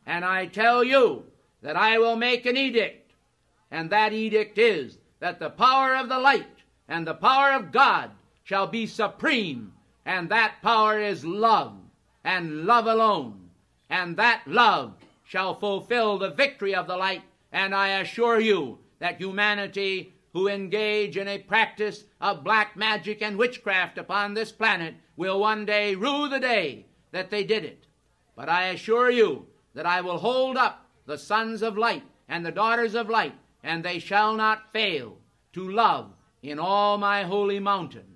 And I tell you that I will make an edict, and that edict is that the power of the light and the power of God shall be supreme, and that power is love, and love alone. And that love shall fulfill the victory of the light, and I assure you that humanity who engage in a practice of black magic and witchcraft upon this planet will one day rue the day that they did it. But I assure you that I will hold up the sons of light and the daughters of light, and they shall not fail to love in all my holy mountain.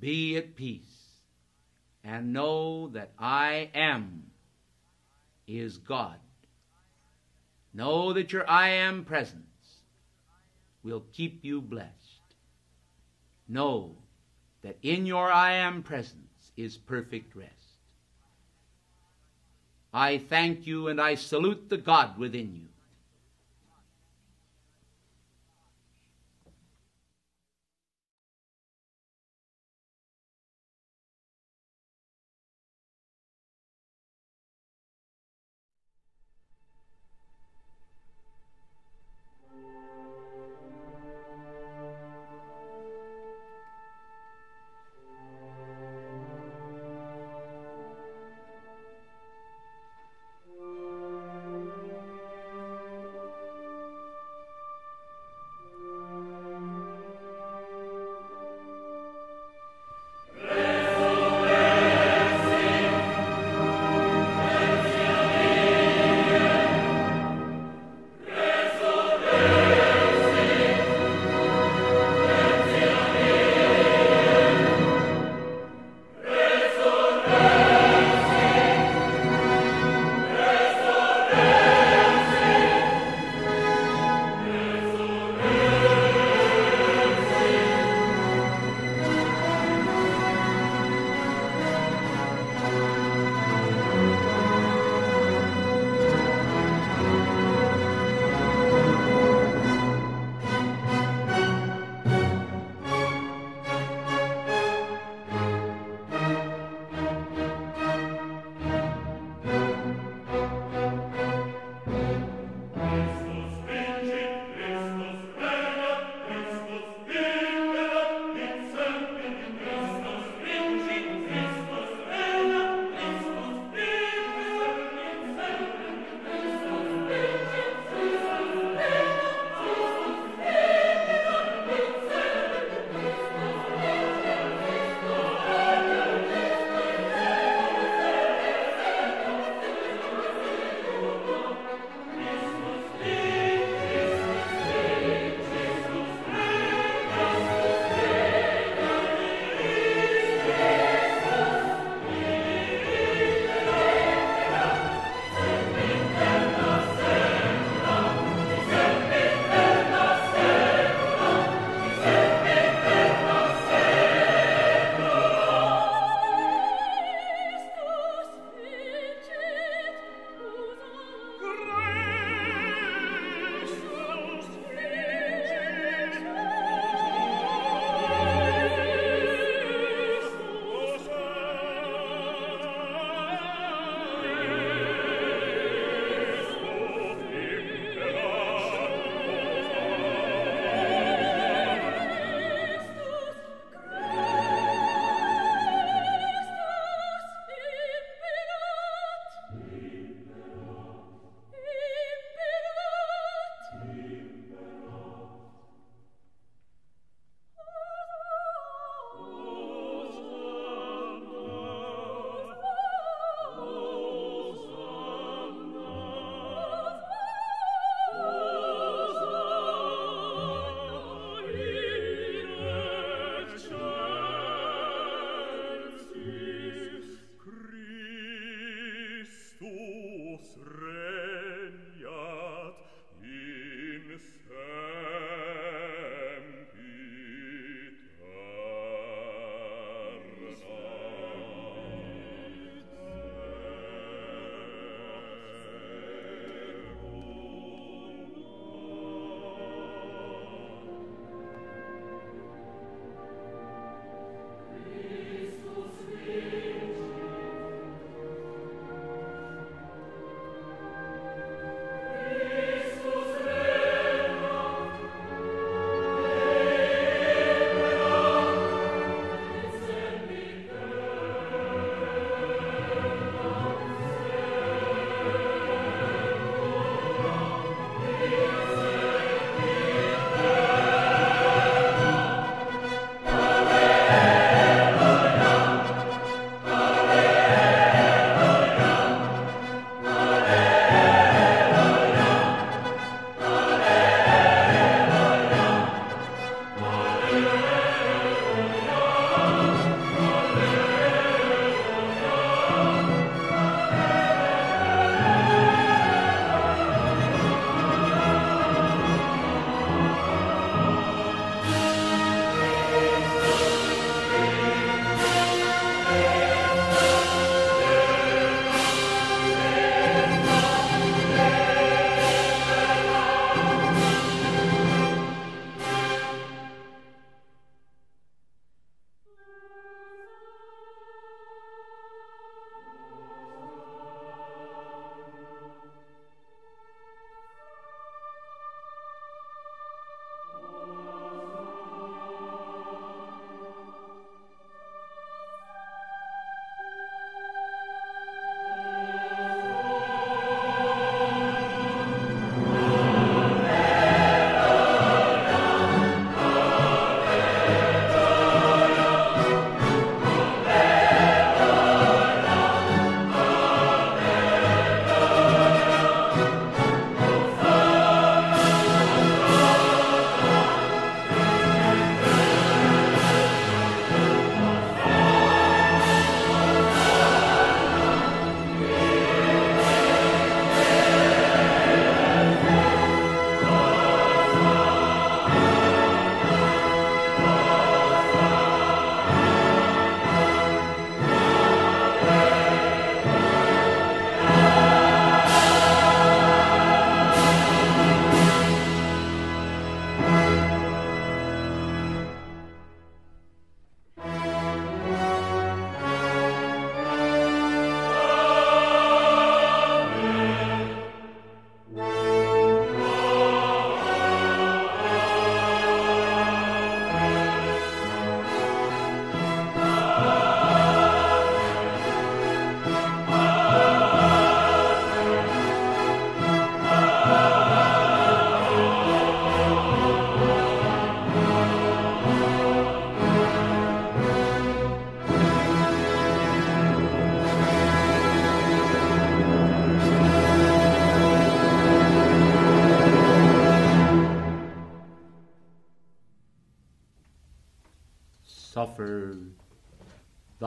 Be at peace. and know that I am is God. Know that your I am presence will keep you blessed. Know that in your I am presence is perfect rest. I thank you and I salute the God within you.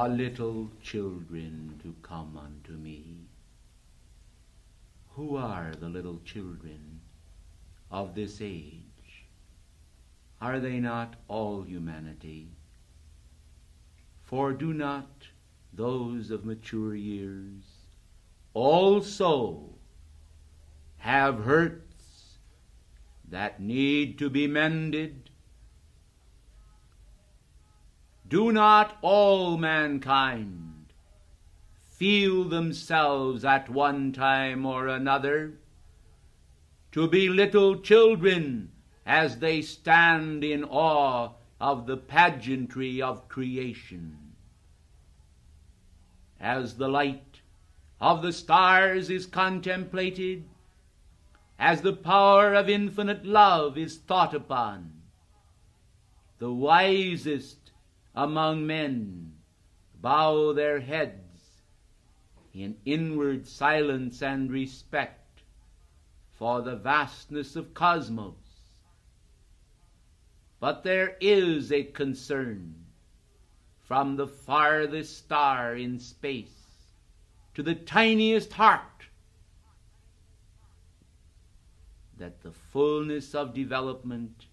Little children to come unto me. Who are the little children of this age? Are they not all humanity? For do not those of mature years also have hurts that need to be mended? Do not all mankind feel themselves at one time or another to be little children as they stand in awe of the pageantry of creation? As the light of the stars is contemplated, as the power of infinite love is thought upon, the wisest among men bow their heads in inward silence and respect for the vastness of cosmos. But there is a concern from the farthest star in space to the tiniest heart that the fullness of development,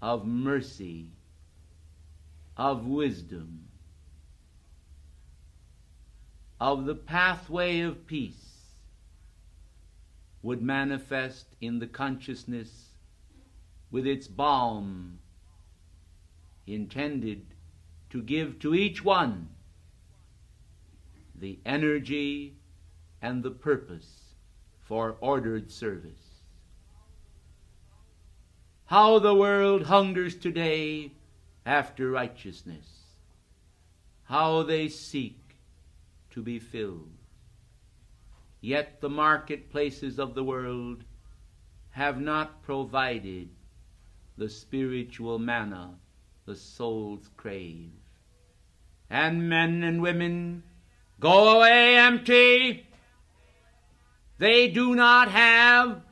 of mercy, of wisdom, of the pathway of peace would manifest in the consciousness with its balm intended to give to each one the energy and the purpose for ordered service. How the world hungers today after righteousness, how they seek to be filled. Yet the marketplaces of the world have not provided the spiritual manna the souls crave. And men and women go away empty. They do not have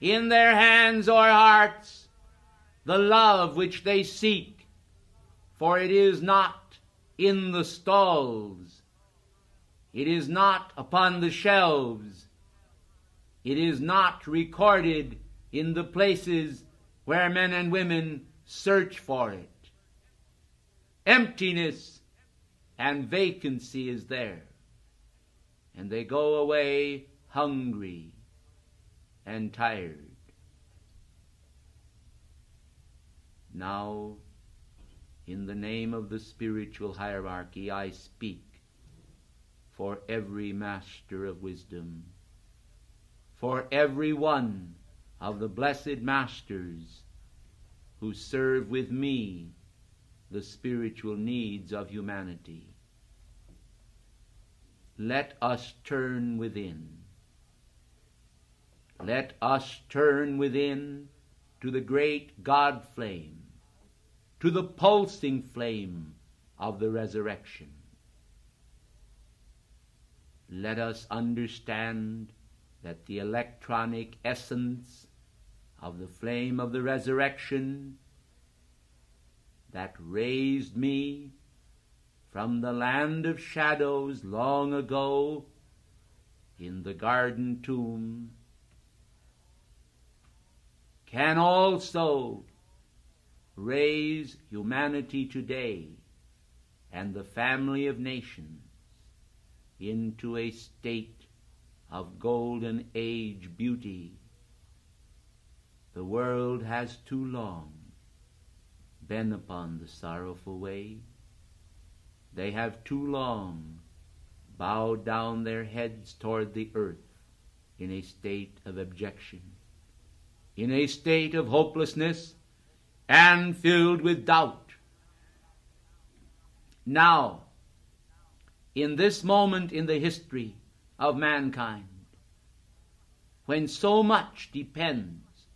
in their hands or hearts the love which they seek for it is not in the stalls, it is not upon the shelves, it is not recorded in the places where men and women search for it. Emptiness and vacancy is there, and they go away hungry and tired. Now in the name of the spiritual hierarchy, I speak for every master of wisdom, for every one of the blessed masters who serve with me the spiritual needs of humanity. Let us turn within. Let us turn within to the great God flame to the pulsing flame of the resurrection. Let us understand that the electronic essence of the flame of the resurrection that raised me from the land of shadows long ago in the garden tomb can also raise humanity today and the family of nations into a state of golden age beauty. The world has too long been upon the sorrowful way. They have too long bowed down their heads toward the earth in a state of abjection, in a state of hopelessness and filled with doubt. Now, in this moment in the history of mankind, when so much depends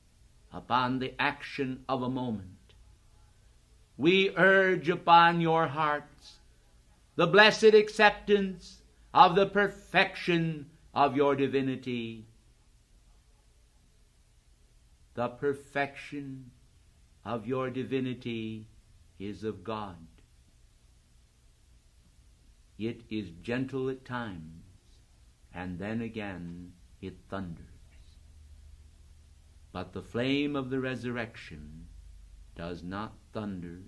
upon the action of a moment, we urge upon your hearts the blessed acceptance of the perfection of your divinity, the perfection of your divinity is of God. it is gentle at times, and then again it thunders. But the flame of the resurrection does not thunder.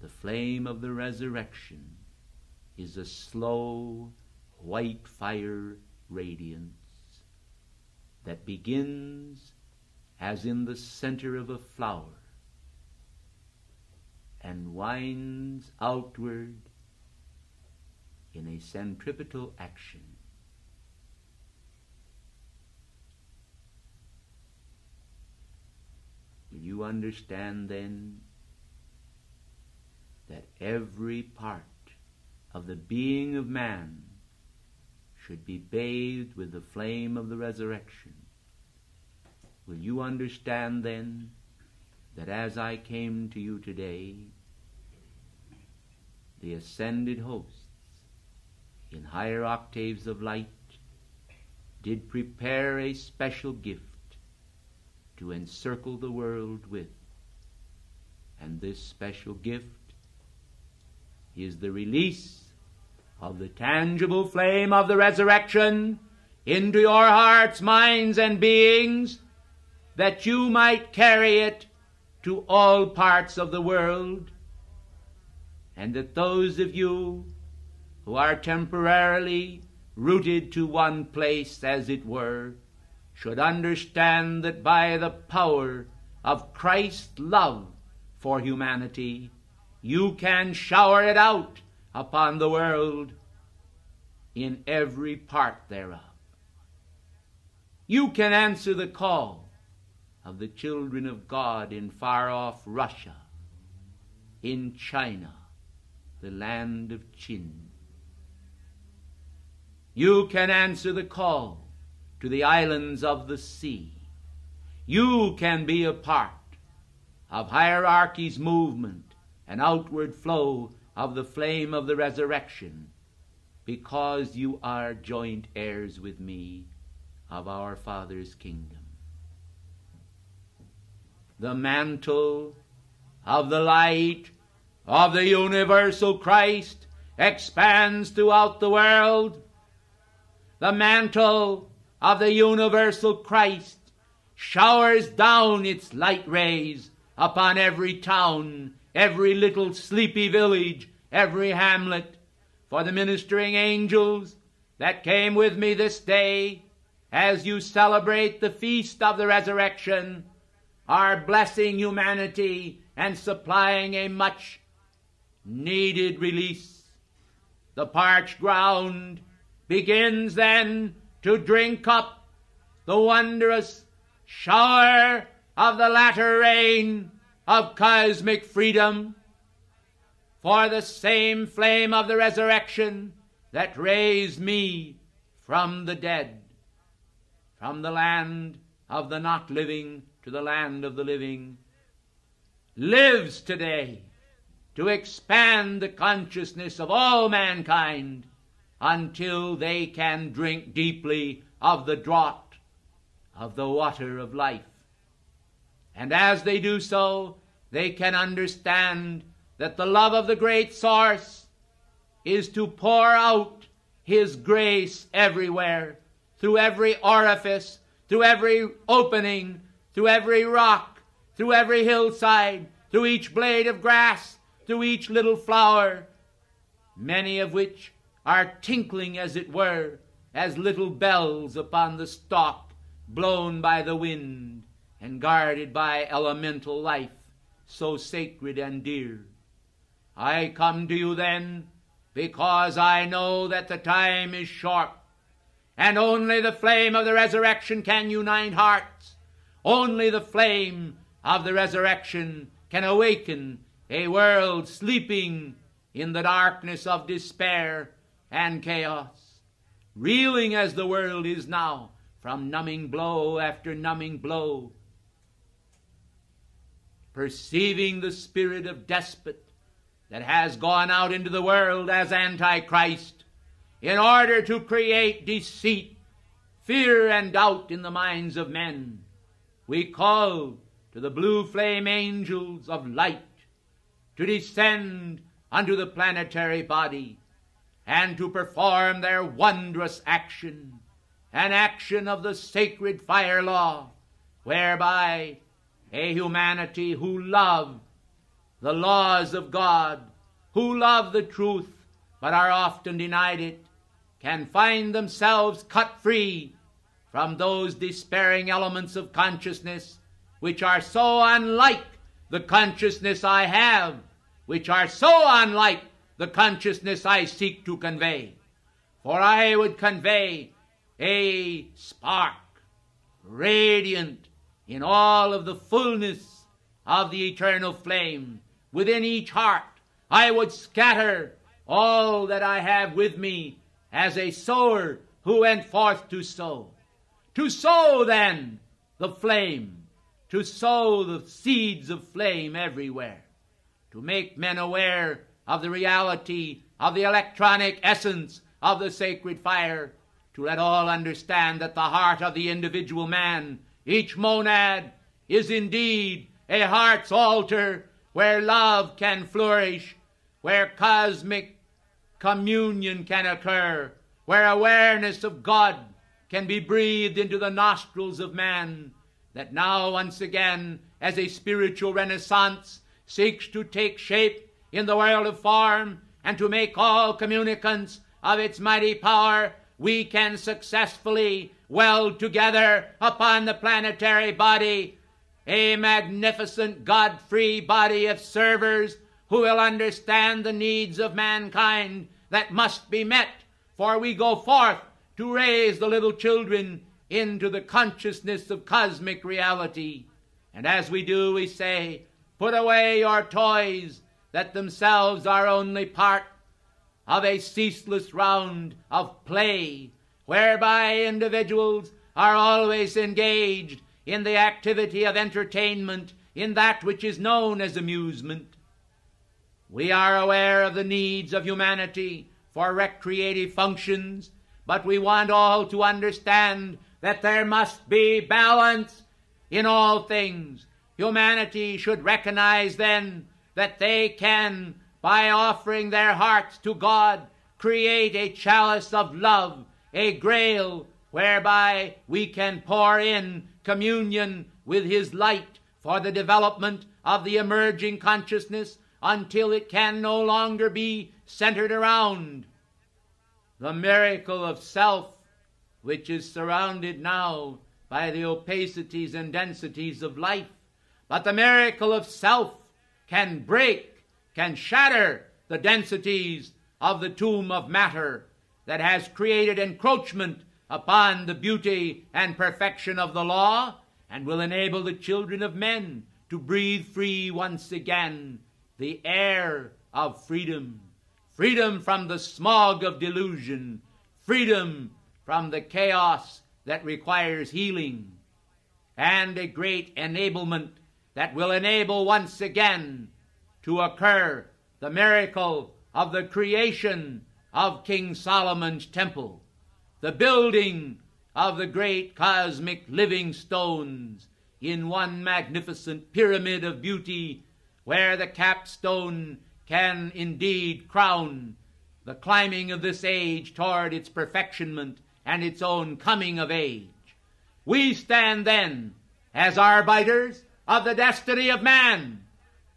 The flame of the resurrection is a slow, white fire radiance that begins as in the center of a flower and winds outward in a centripetal action. You understand then that every part of the being of man should be bathed with the flame of the resurrection? Will you understand then that as I came to you today, the ascended hosts in higher octaves of light did prepare a special gift to encircle the world with. And this special gift is the release of the tangible flame of the resurrection into your hearts, minds, and beings, that you might carry it to all parts of the world, and that those of you who are temporarily rooted to one place, as it were, should understand that by the power of Christ's love for humanity, you can shower it out upon the world in every part thereof. You can answer the call of the children of God in far off Russia, in China, the land of Qin. You can answer the call to the islands of the sea. You can be a part of hierarchy's movement and outward flow of the flame of the resurrection because you are joint heirs with me of our Father's kingdom. The mantle of the light of the universal Christ expands throughout the world. The mantle of the universal Christ showers down its light rays upon every town, every little sleepy village, every hamlet. For the ministering angels that came with me this day, as you celebrate the feast of the resurrection, are blessing humanity and supplying a much needed release. The parched ground begins then to drink up the wondrous shower of the latter rain of cosmic freedom. For the same flame of the resurrection that raised me from the dead, from the land of the not living to the land of the living, lives today to expand the consciousness of all mankind until they can drink deeply of the draught of the water of life. And as they do so, they can understand that the love of the great source is to pour out His grace everywhere, through every orifice, through every opening, through every rock, through every hillside, through each blade of grass, through each little flower, many of which are tinkling, as it were, as little bells upon the stalk, blown by the wind and guarded by elemental life, so sacred and dear. I come to you then because I know that the time is short, and only the flame of the resurrection can unite hearts. Only the flame of the resurrection can awaken a world sleeping in the darkness of despair and chaos, reeling as the world is now from numbing blow after numbing blow, perceiving the spirit of despot that has gone out into the world as Antichrist in order to create deceit, fear, and doubt in the minds of men. We call to the blue flame angels of light to descend unto the planetary body, and to perform their wondrous action, an action of the sacred fire law, whereby a humanity who love the laws of God, who love the truth, but are often denied it, can find themselves cut free from those despairing elements of consciousness which are so unlike the consciousness I have, which are so unlike the consciousness I seek to convey. For I would convey a spark, radiant in all of the fullness of the eternal flame within each heart. I would scatter all that I have with me as a sower who went forth to sow. To sow then the flame, to sow the seeds of flame everywhere, to make men aware of the reality of the electronic essence of the sacred fire, to let all understand that the heart of the individual man, each monad, is indeed a heart's altar where love can flourish, where cosmic communion can occur, where awareness of God can be breathed into the nostrils of man, that now once again, as a spiritual renaissance seeks to take shape in the world of form and to make all communicants of its mighty power, we can successfully weld together upon the planetary body a magnificent God free body of servers who will understand the needs of mankind that must be met, for we go forth to raise the little children into the consciousness of cosmic reality. And as we do, we say, Put away your toys that themselves are only part of a ceaseless round of play, whereby individuals are always engaged in the activity of entertainment, in that which is known as amusement. We are aware of the needs of humanity for recreative functions, but we want all to understand that there must be balance in all things. Humanity should recognize then that they can, by offering their hearts to God, create a chalice of love, a grail whereby we can pour in communion with His light for the development of the emerging consciousness until it can no longer be centered around the miracle of self, which is surrounded now by the opacities and densities of life. But the miracle of self can break, can shatter the densities of the tomb of matter that has created encroachment upon the beauty and perfection of the law and will enable the children of men to breathe free once again the air of freedom. Freedom from the smog of delusion. Freedom from the chaos that requires healing. And a great enablement that will enable once again to occur the miracle of the creation of King Solomon's temple, the building of the great cosmic living stones in one magnificent pyramid of beauty where the capstone can indeed crown the climbing of this age toward its perfectionment and its own coming of age. We stand then as arbiters of the destiny of man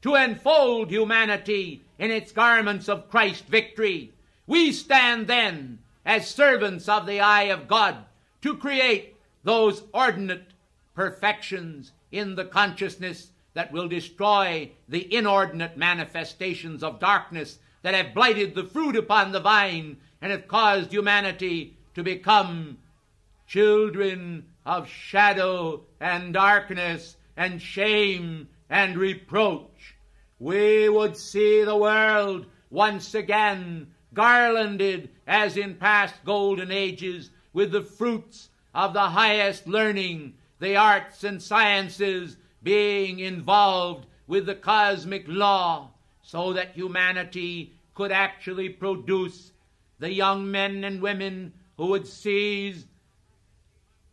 to enfold humanity in its garments of Christ victory. We stand then as servants of the eye of God to create those ordinate perfections in the consciousness that will destroy the inordinate manifestations of darkness that have blighted the fruit upon the vine and have caused humanity to become children of shadow and darkness and shame and reproach. We would see the world once again garlanded as in past golden ages with the fruits of the highest learning, the arts and sciences being involved with the cosmic law, so that humanity could actually produce the young men and women who would seize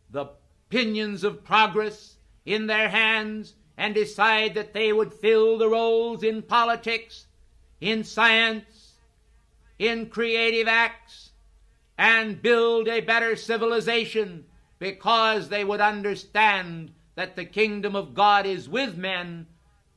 the pinions of progress in their hands and decide that they would fill the roles in politics, in science, in creative acts, and build a better civilization because they would understand that the kingdom of God is with men,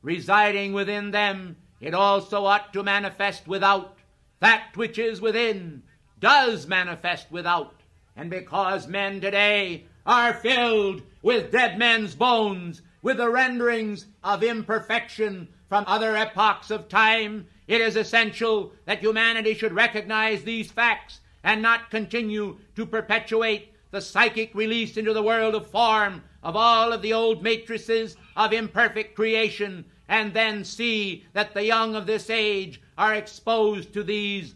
residing within them, it also ought to manifest without. That which is within does manifest without. And because men today are filled with dead men's bones, with the renderings of imperfection from other epochs of time, it is essential that humanity should recognize these facts and not continue to perpetuate the psychic release into the world of form of all of the old matrices of imperfect creation, and then see that the young of this age are exposed to these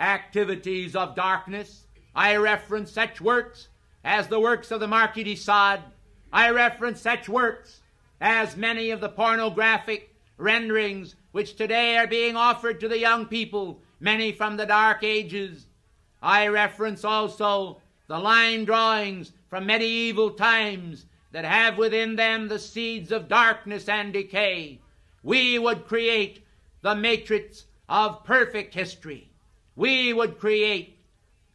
activities of darkness. I reference such works as the works of the Marquis de Sade. I reference such works as many of the pornographic renderings which today are being offered to the young people, many from the Dark Ages. I reference also the line drawings from medieval times that have within them the seeds of darkness and decay. We would create the matrix of perfect history. We would create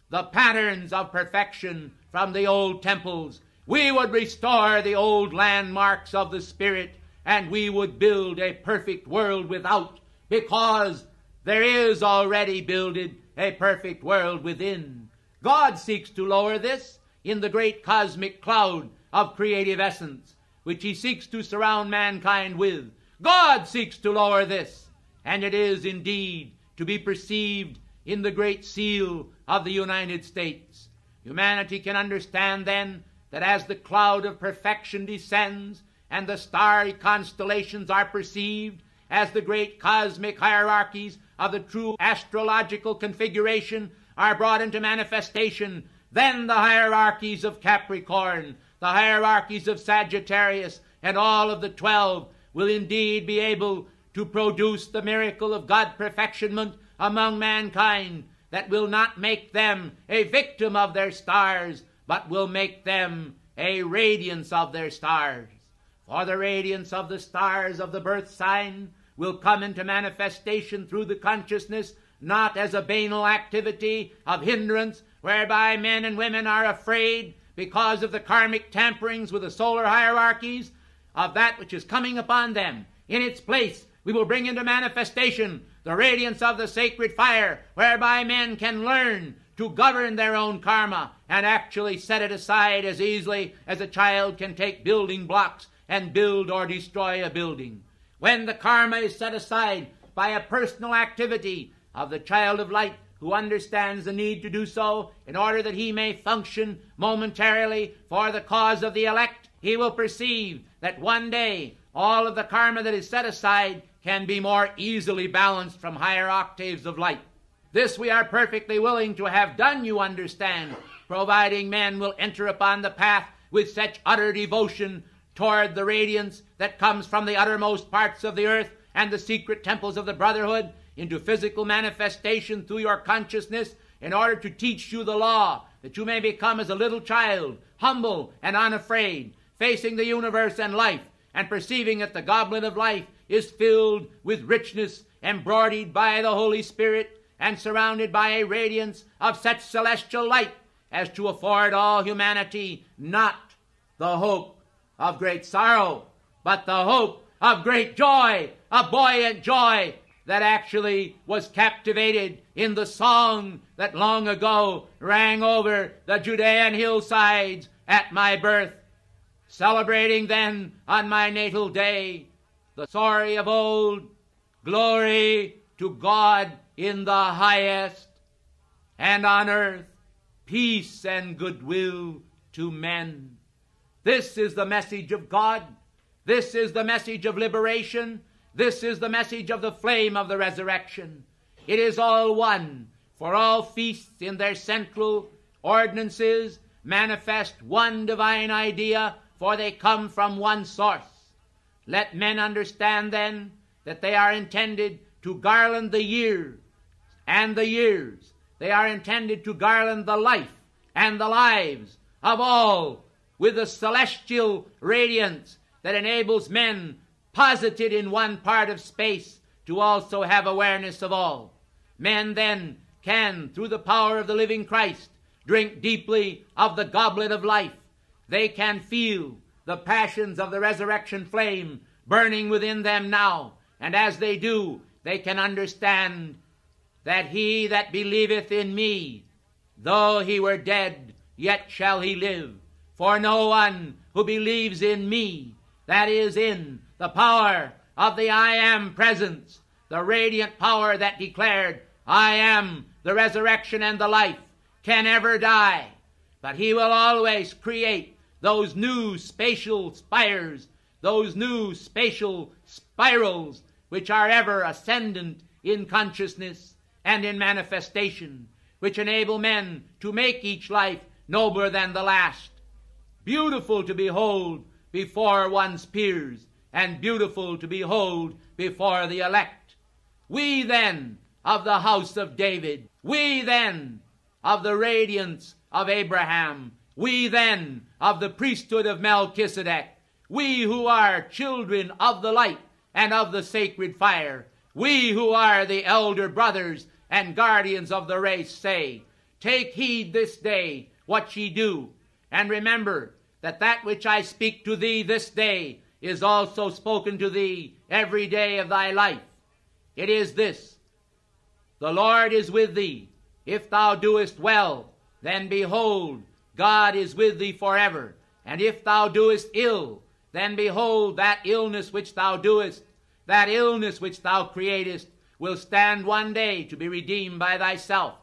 the patterns of perfection from the old temples. We would restore the old landmarks of the Spirit, and we would build a perfect world without, because there is already builded a perfect world within. God seeks to lower this in the great cosmic cloud of creative essence, which He seeks to surround mankind with. God seeks to lower this, and it is indeed to be perceived in the great seal of the United States. Humanity can understand then that as the cloud of perfection descends and the starry constellations are perceived as the great cosmic hierarchies of the true astrological configuration are brought into manifestation, then the hierarchies of Capricorn, the hierarchies of Sagittarius, and all of the twelve will indeed be able to produce the miracle of God perfectionment among mankind that will not make them a victim of their stars, but will make them a radiance of their stars. For the radiance of the stars of the birth sign will come into manifestation through the consciousness not as a banal activity of hindrance whereby men and women are afraid because of the karmic tamperings with the solar hierarchies of that which is coming upon them. In its place, we will bring into manifestation the radiance of the sacred fire, whereby men can learn to govern their own karma and actually set it aside as easily as a child can take building blocks and build or destroy a building. When the karma is set aside by a personal activity of the child of light who understands the need to do so in order that he may function momentarily for the cause of the elect, he will perceive that one day all of the karma that is set aside can be more easily balanced from higher octaves of light. This we are perfectly willing to have done, you understand, providing men will enter upon the path with such utter devotion toward the radiance that comes from the uttermost parts of the earth and the secret temples of the brotherhood into physical manifestation through your consciousness in order to teach you the law that you may become as a little child, humble and unafraid, facing the universe and life, and perceiving that the goblet of life is filled with richness, embroidered by the Holy Spirit, and surrounded by a radiance of such celestial light as to afford all humanity not the hope of great sorrow, but the hope of great joy, a buoyant joy that actually was captivated in the song that long ago rang over the Judean hillsides at my birth, celebrating then on my natal day the story of old, glory to God in the highest, and on earth peace and goodwill to men. This is the message of God. This is the message of liberation. This is the message of the flame of the resurrection. It is all one, for all feasts in their central ordinances manifest one divine idea, for they come from one source. Let men understand then that they are intended to garland the year and the years. They are intended to garland the life and the lives of all with the celestial radiance that enables men posited in one part of space to also have awareness of all. Men then can, through the power of the living Christ, drink deeply of the goblet of life. They can feel the passions of the resurrection flame burning within them now, and as they do, they can understand that he that believeth in me, though he were dead, yet shall he live. For no one who believes in me, that is, in the power of the I am presence, the radiant power that declared, I am the resurrection and the life, can ever die. But he will always create those new spatial spires, those new spatial spirals, which are ever ascendant in consciousness and in manifestation, which enable men to make each life nobler than the last, beautiful to behold before one's peers, and beautiful to behold before the elect. We then of the house of David, we then of the radiance of Abraham, we then of the priesthood of Melchizedek, we who are children of the light and of the sacred fire, we who are the elder brothers and guardians of the race say, Take heed this day what ye do, and remember that that which I speak to thee this day is also spoken to thee every day of thy life. It is this The Lord is with thee. If thou doest well, then behold, God is with thee forever. And if thou doest ill, then behold, that illness which thou doest, that illness which thou createst, will stand one day to be redeemed by thyself.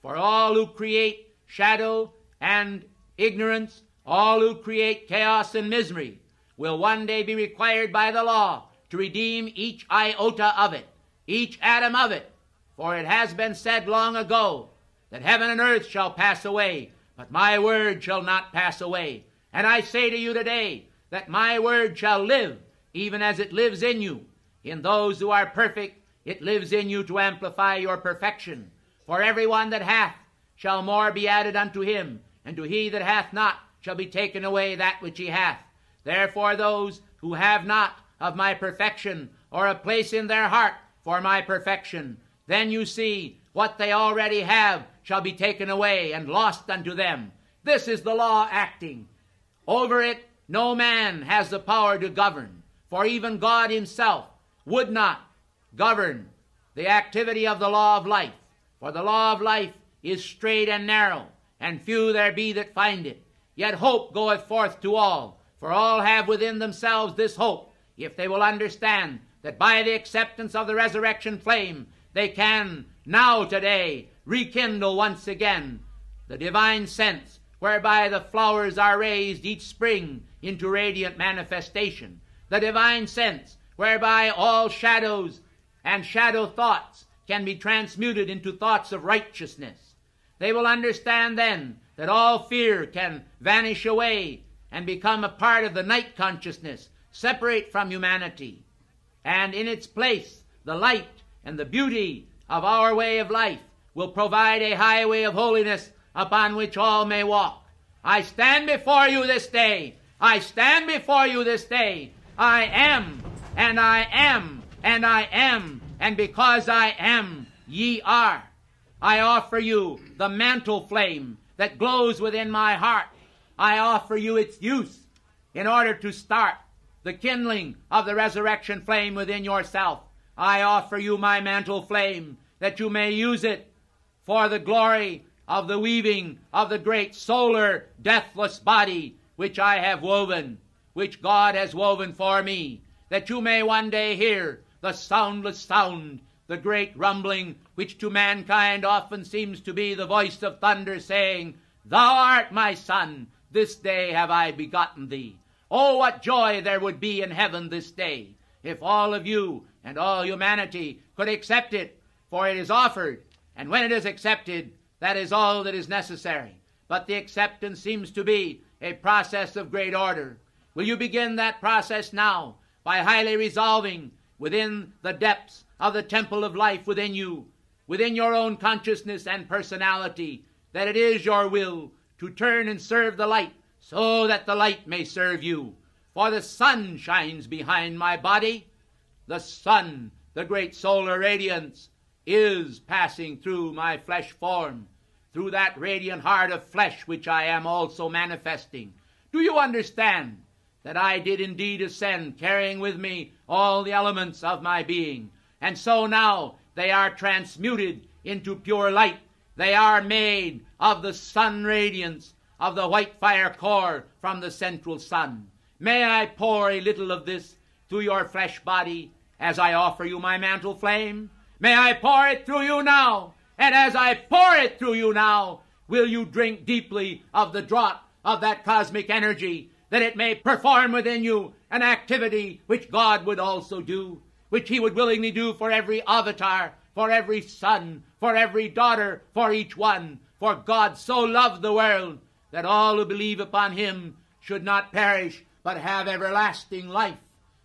For all who create shadow and ignorance, all who create chaos and misery, will one day be required by the law to redeem each iota of it, each atom of it. For it has been said long ago that heaven and earth shall pass away, but my word shall not pass away. And I say to you today that my word shall live, even as it lives in you. In those who are perfect, it lives in you to amplify your perfection. For every one that hath shall more be added unto him, and to he that hath not shall be taken away that which he hath. Therefore, those who have not of my perfection, or a place in their heart for my perfection, then you see what they already have shall be taken away and lost unto them. This is the law acting. Over it no man has the power to govern, for even God himself would not govern the activity of the law of life. For the law of life is straight and narrow, and few there be that find it. Yet hope goeth forth to all, for all have within themselves this hope, if they will understand that by the acceptance of the resurrection flame, they can now today rekindle once again the divine sense whereby the flowers are raised each spring into radiant manifestation, the divine sense whereby all shadows and shadow thoughts can be transmuted into thoughts of righteousness. They will understand then that all fear can vanish away and become a part of the night consciousness, separate from humanity. And in its place, the light and the beauty of our way of life will provide a highway of holiness upon which all may walk. I stand before you this day. I stand before you this day. I am, and I am, and I am, and because I am, ye are. I offer you the mantle flame that glows within my heart. I offer you its use in order to start the kindling of the resurrection flame within yourself. I offer you my mantle flame that you may use it for the glory of the weaving of the great solar deathless body which I have woven, which God has woven for me, that you may one day hear the soundless sound, the great rumbling, which to mankind often seems to be the voice of thunder, saying, Thou art my son, this day have I begotten thee. Oh, what joy there would be in heaven this day, if all of you and all humanity could accept it, for it is offered, and when it is accepted, that is all that is necessary. But the acceptance seems to be a process of great order. Will you begin that process now by highly resolving within the depths of the temple of life within you, within your own consciousness and personality, that it is your will to turn and serve the light so that the light may serve you. For the sun shines behind my body, the sun the great solar radiance is passing through my flesh form, through that radiant heart of flesh which I am also manifesting. Do you understand that I did indeed ascend, carrying with me all the elements of my being? And so now they are transmuted into pure light. They are made of the sun radiance of the white fire core from the central sun. May I pour a little of this through your flesh body as I offer you my mantle flame? May I pour it through you now? And as I pour it through you now, will you drink deeply of the draught of that cosmic energy that it may perform within you an activity which God would also do, which He would willingly do for every avatar, for every son, for every daughter, for each one. For God so loved the world that all who believe upon Him should not perish, but have everlasting life.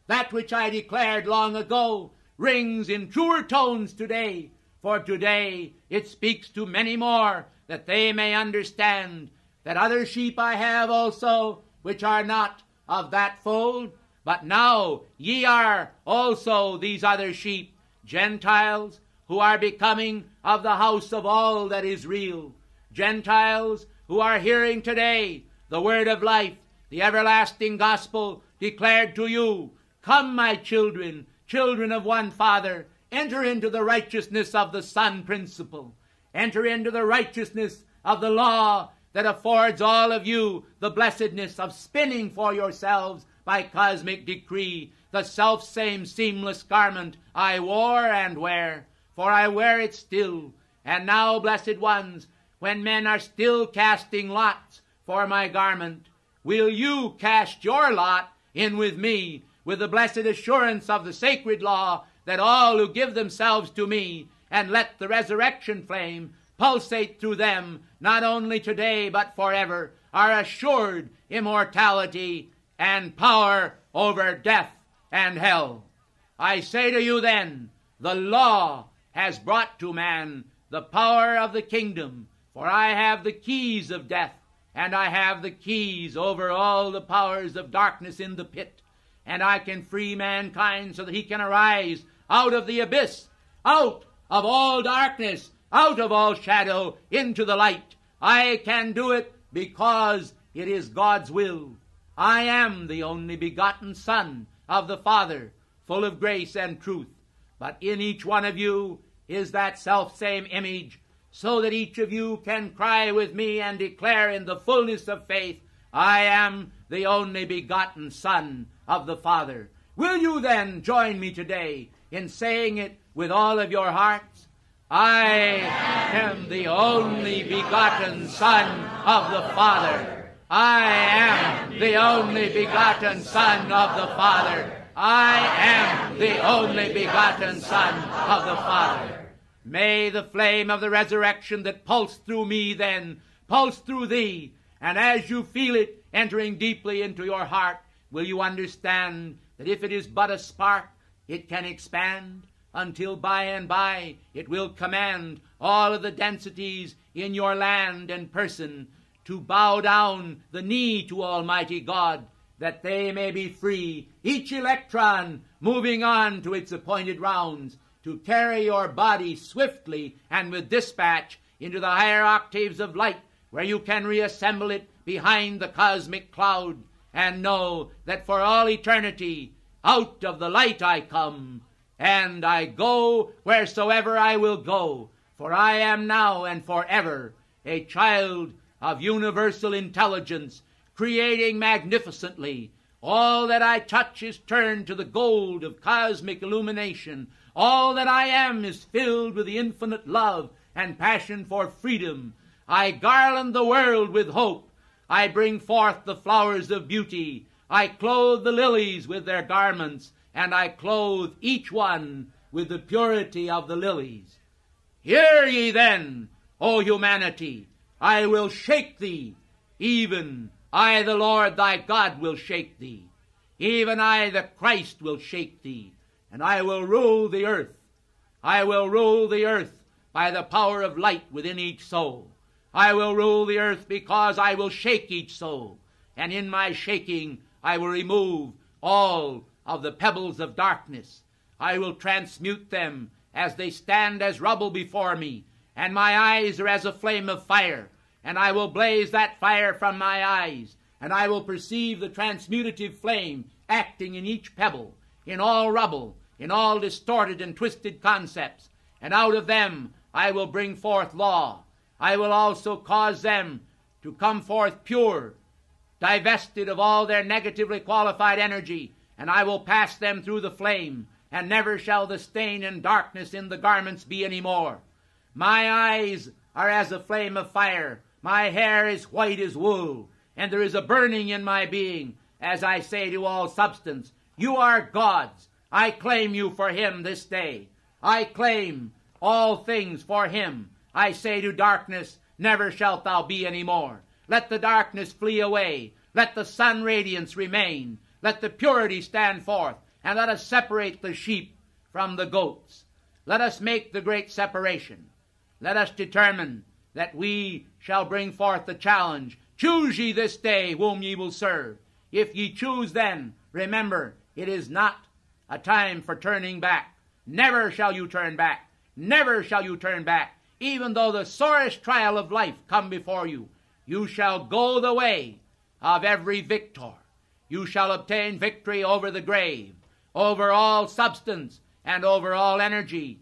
That which I declared long ago rings in truer tones today, for today it speaks to many more that they may understand that other sheep I have also which are not of that fold, but now ye are also these other sheep, Gentiles, who are becoming of the house of all that is real, Gentiles who are hearing today the word of life, the everlasting gospel declared to you. Come, my children, children of one Father, enter into the righteousness of the Son principle. Enter into the righteousness of the law that affords all of you the blessedness of spinning for yourselves by cosmic decree the self same seamless garment I wore and wear, for I wear it still. And now, blessed ones, when men are still casting lots for my garment, will you cast your lot in with me with the blessed assurance of the sacred law that all who give themselves to me and let the resurrection flame pulsate through them, not only today but forever, are assured immortality and power over death and hell. I say to you then, the law has brought to man the power of the kingdom, for I have the keys of death, and I have the keys over all the powers of darkness in the pit and I can free mankind so that he can arise out of the abyss, out of all darkness, out of all shadow, into the light. I can do it because it is God's will. I am the only begotten Son of the Father, full of grace and truth. But in each one of you is that self same image, so that each of you can cry with me and declare in the fullness of faith, I am the only begotten Son of the Father. Will you then join me today in saying it with all of your hearts? I am the only begotten Son of the Father. I am the only begotten Son of the Father. I am the only begotten Son of the Father. May the flame of the resurrection that pulsed through me then pulse through thee, and as you feel it entering deeply into your heart, will you understand that if it is but a spark, it can expand? Until by and by it will command all of the densities in your land and person to bow down the knee to Almighty God, that they may be free, each electron moving on to its appointed rounds, to carry your body swiftly and with dispatch into the higher octaves of light, where you can reassemble it behind the cosmic cloud and know that for all eternity out of the light I come, and I go wheresoever I will go, for I am now and forever a child of universal intelligence, creating magnificently. All that I touch is turned to the gold of cosmic illumination. All that I am is filled with the infinite love and passion for freedom. I garland the world with hope I bring forth the flowers of beauty. I clothe the lilies with their garments, and I clothe each one with the purity of the lilies. Hear ye then, O humanity, I will shake thee, even I, the Lord thy God, will shake thee. Even I, the Christ, will shake thee, and I will rule the earth. I will rule the earth by the power of light within each soul. I will rule the earth because I will shake each soul, and in my shaking I will remove all of the pebbles of darkness. I will transmute them as they stand as rubble before me, and my eyes are as a flame of fire, and I will blaze that fire from my eyes, and I will perceive the transmutative flame acting in each pebble, in all rubble, in all distorted and twisted concepts, and out of them I will bring forth law. I will also cause them to come forth pure, divested of all their negatively qualified energy, and I will pass them through the flame, and never shall the stain and darkness in the garments be any more. My eyes are as a flame of fire, my hair is white as wool, and there is a burning in my being, as I say to all substance, You are God's. I claim you for Him this day. I claim all things for Him. I say to darkness, Never shalt thou be any more. Let the darkness flee away. Let the sun radiance remain. Let the purity stand forth. And let us separate the sheep from the goats. Let us make the great separation. Let us determine that we shall bring forth the challenge. Choose ye this day whom ye will serve. If ye choose then, remember, it is not a time for turning back. Never shall you turn back. Never shall you turn back. Even though the sorest trial of life come before you, you shall go the way of every victor. You shall obtain victory over the grave, over all substance, and over all energy.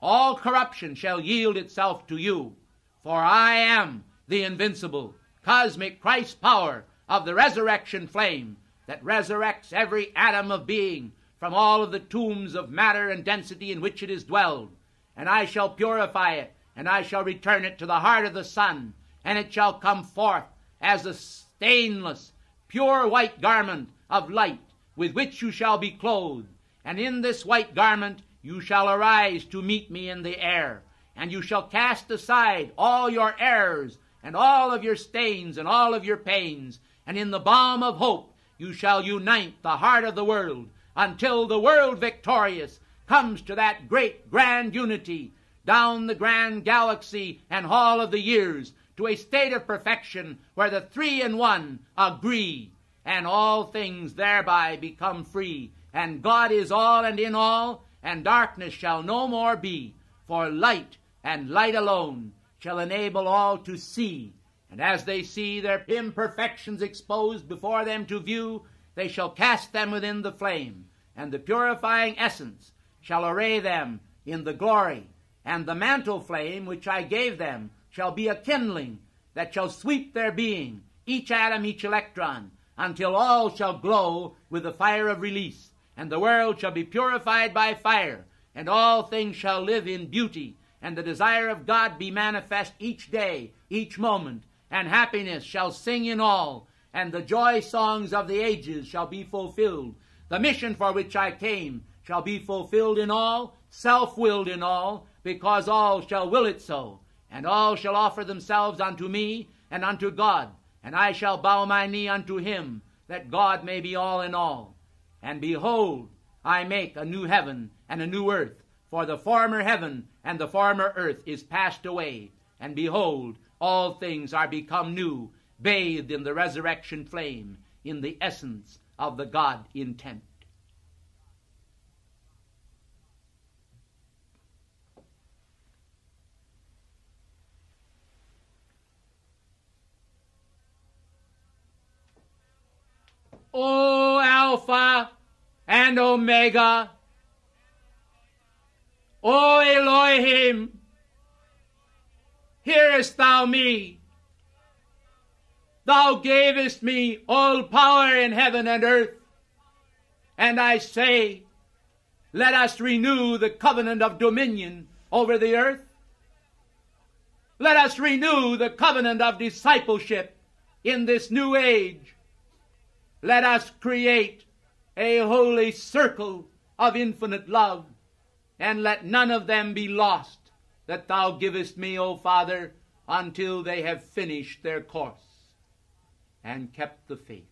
All corruption shall yield itself to you, for I am the invincible, cosmic Christ power of the resurrection flame that resurrects every atom of being from all of the tombs of matter and density in which it is dwelled. And I shall purify it, and I shall return it to the heart of the sun, and it shall come forth as a stainless, pure white garment of light with which you shall be clothed. And in this white garment you shall arise to meet me in the air, and you shall cast aside all your errors and all of your stains and all of your pains, and in the balm of hope you shall unite the heart of the world until the world victorious comes to that great grand unity down the grand galaxy and hall of the years to a state of perfection where the three in one agree and all things thereby become free. And God is all and in all and darkness shall no more be for light and light alone shall enable all to see. And as they see their imperfections exposed before them to view they shall cast them within the flame, and the purifying essence shall array them in the glory, and the mantle flame which I gave them shall be a kindling that shall sweep their being, each atom, each electron, until all shall glow with the fire of release, and the world shall be purified by fire, and all things shall live in beauty, and the desire of God be manifest each day, each moment, and happiness shall sing in all, and the joy songs of the ages shall be fulfilled. The mission for which I came shall be fulfilled in all, self willed in all, because all shall will it so. And all shall offer themselves unto me and unto God, and I shall bow my knee unto him, that God may be all in all. And behold, I make a new heaven and a new earth, for the former heaven and the former earth is passed away, and behold, all things are become new bathed in the resurrection flame, in the essence of the God intent. O Alpha and Omega, O Elohim, hearest thou me? Thou gavest me all power in heaven and earth. And I say, let us renew the covenant of dominion over the earth. Let us renew the covenant of discipleship in this new age. Let us create a holy circle of infinite love, and let none of them be lost that thou givest me, O Father, until they have finished their course and kept the faith.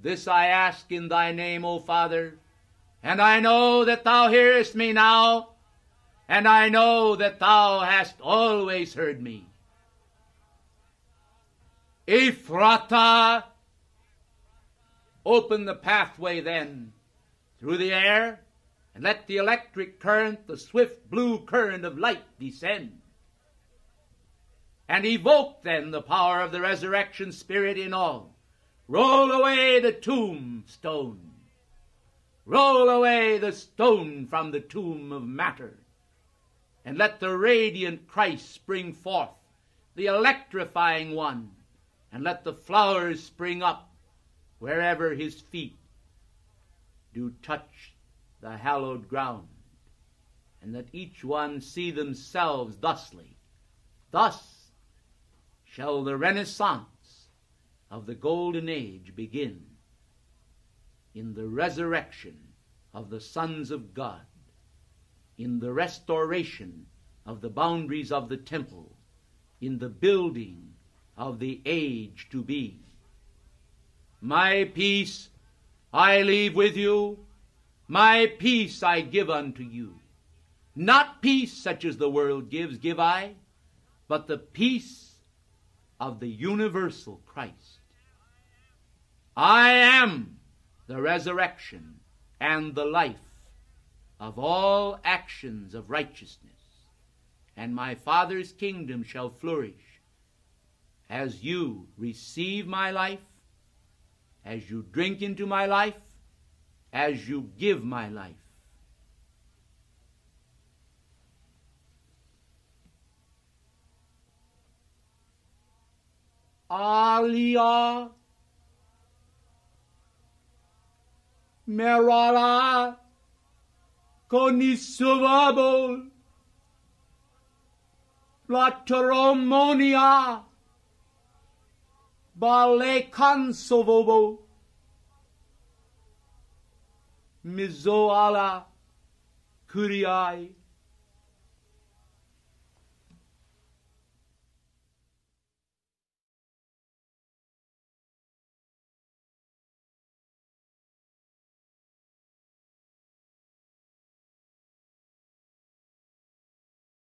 This I ask in thy name, O Father, and I know that thou hearest me now, and I know that thou hast always heard me. Ephphatha, open the pathway then through the air, and let the electric current, the swift blue current of light, descend. And evoke then the power of the resurrection spirit in all. Roll away the tombstone. Roll away the stone from the tomb of matter. And let the radiant Christ spring forth, the electrifying one. And let the flowers spring up wherever his feet do touch the hallowed ground, and that each one see themselves thusly. Thus shall the renaissance of the golden age begin in the resurrection of the sons of God, in the restoration of the boundaries of the temple, in the building of the age to be. My peace I leave with you, my peace I give unto you. Not peace such as the world gives, give I, but the peace of the universal Christ. I am the resurrection and the life of all actions of righteousness, and my Father's kingdom shall flourish as you receive my life as you drink into my life, as you give my life. Aliya, Merara, con il suo la cerimonia, balle cansovobo, mizoala, curiai,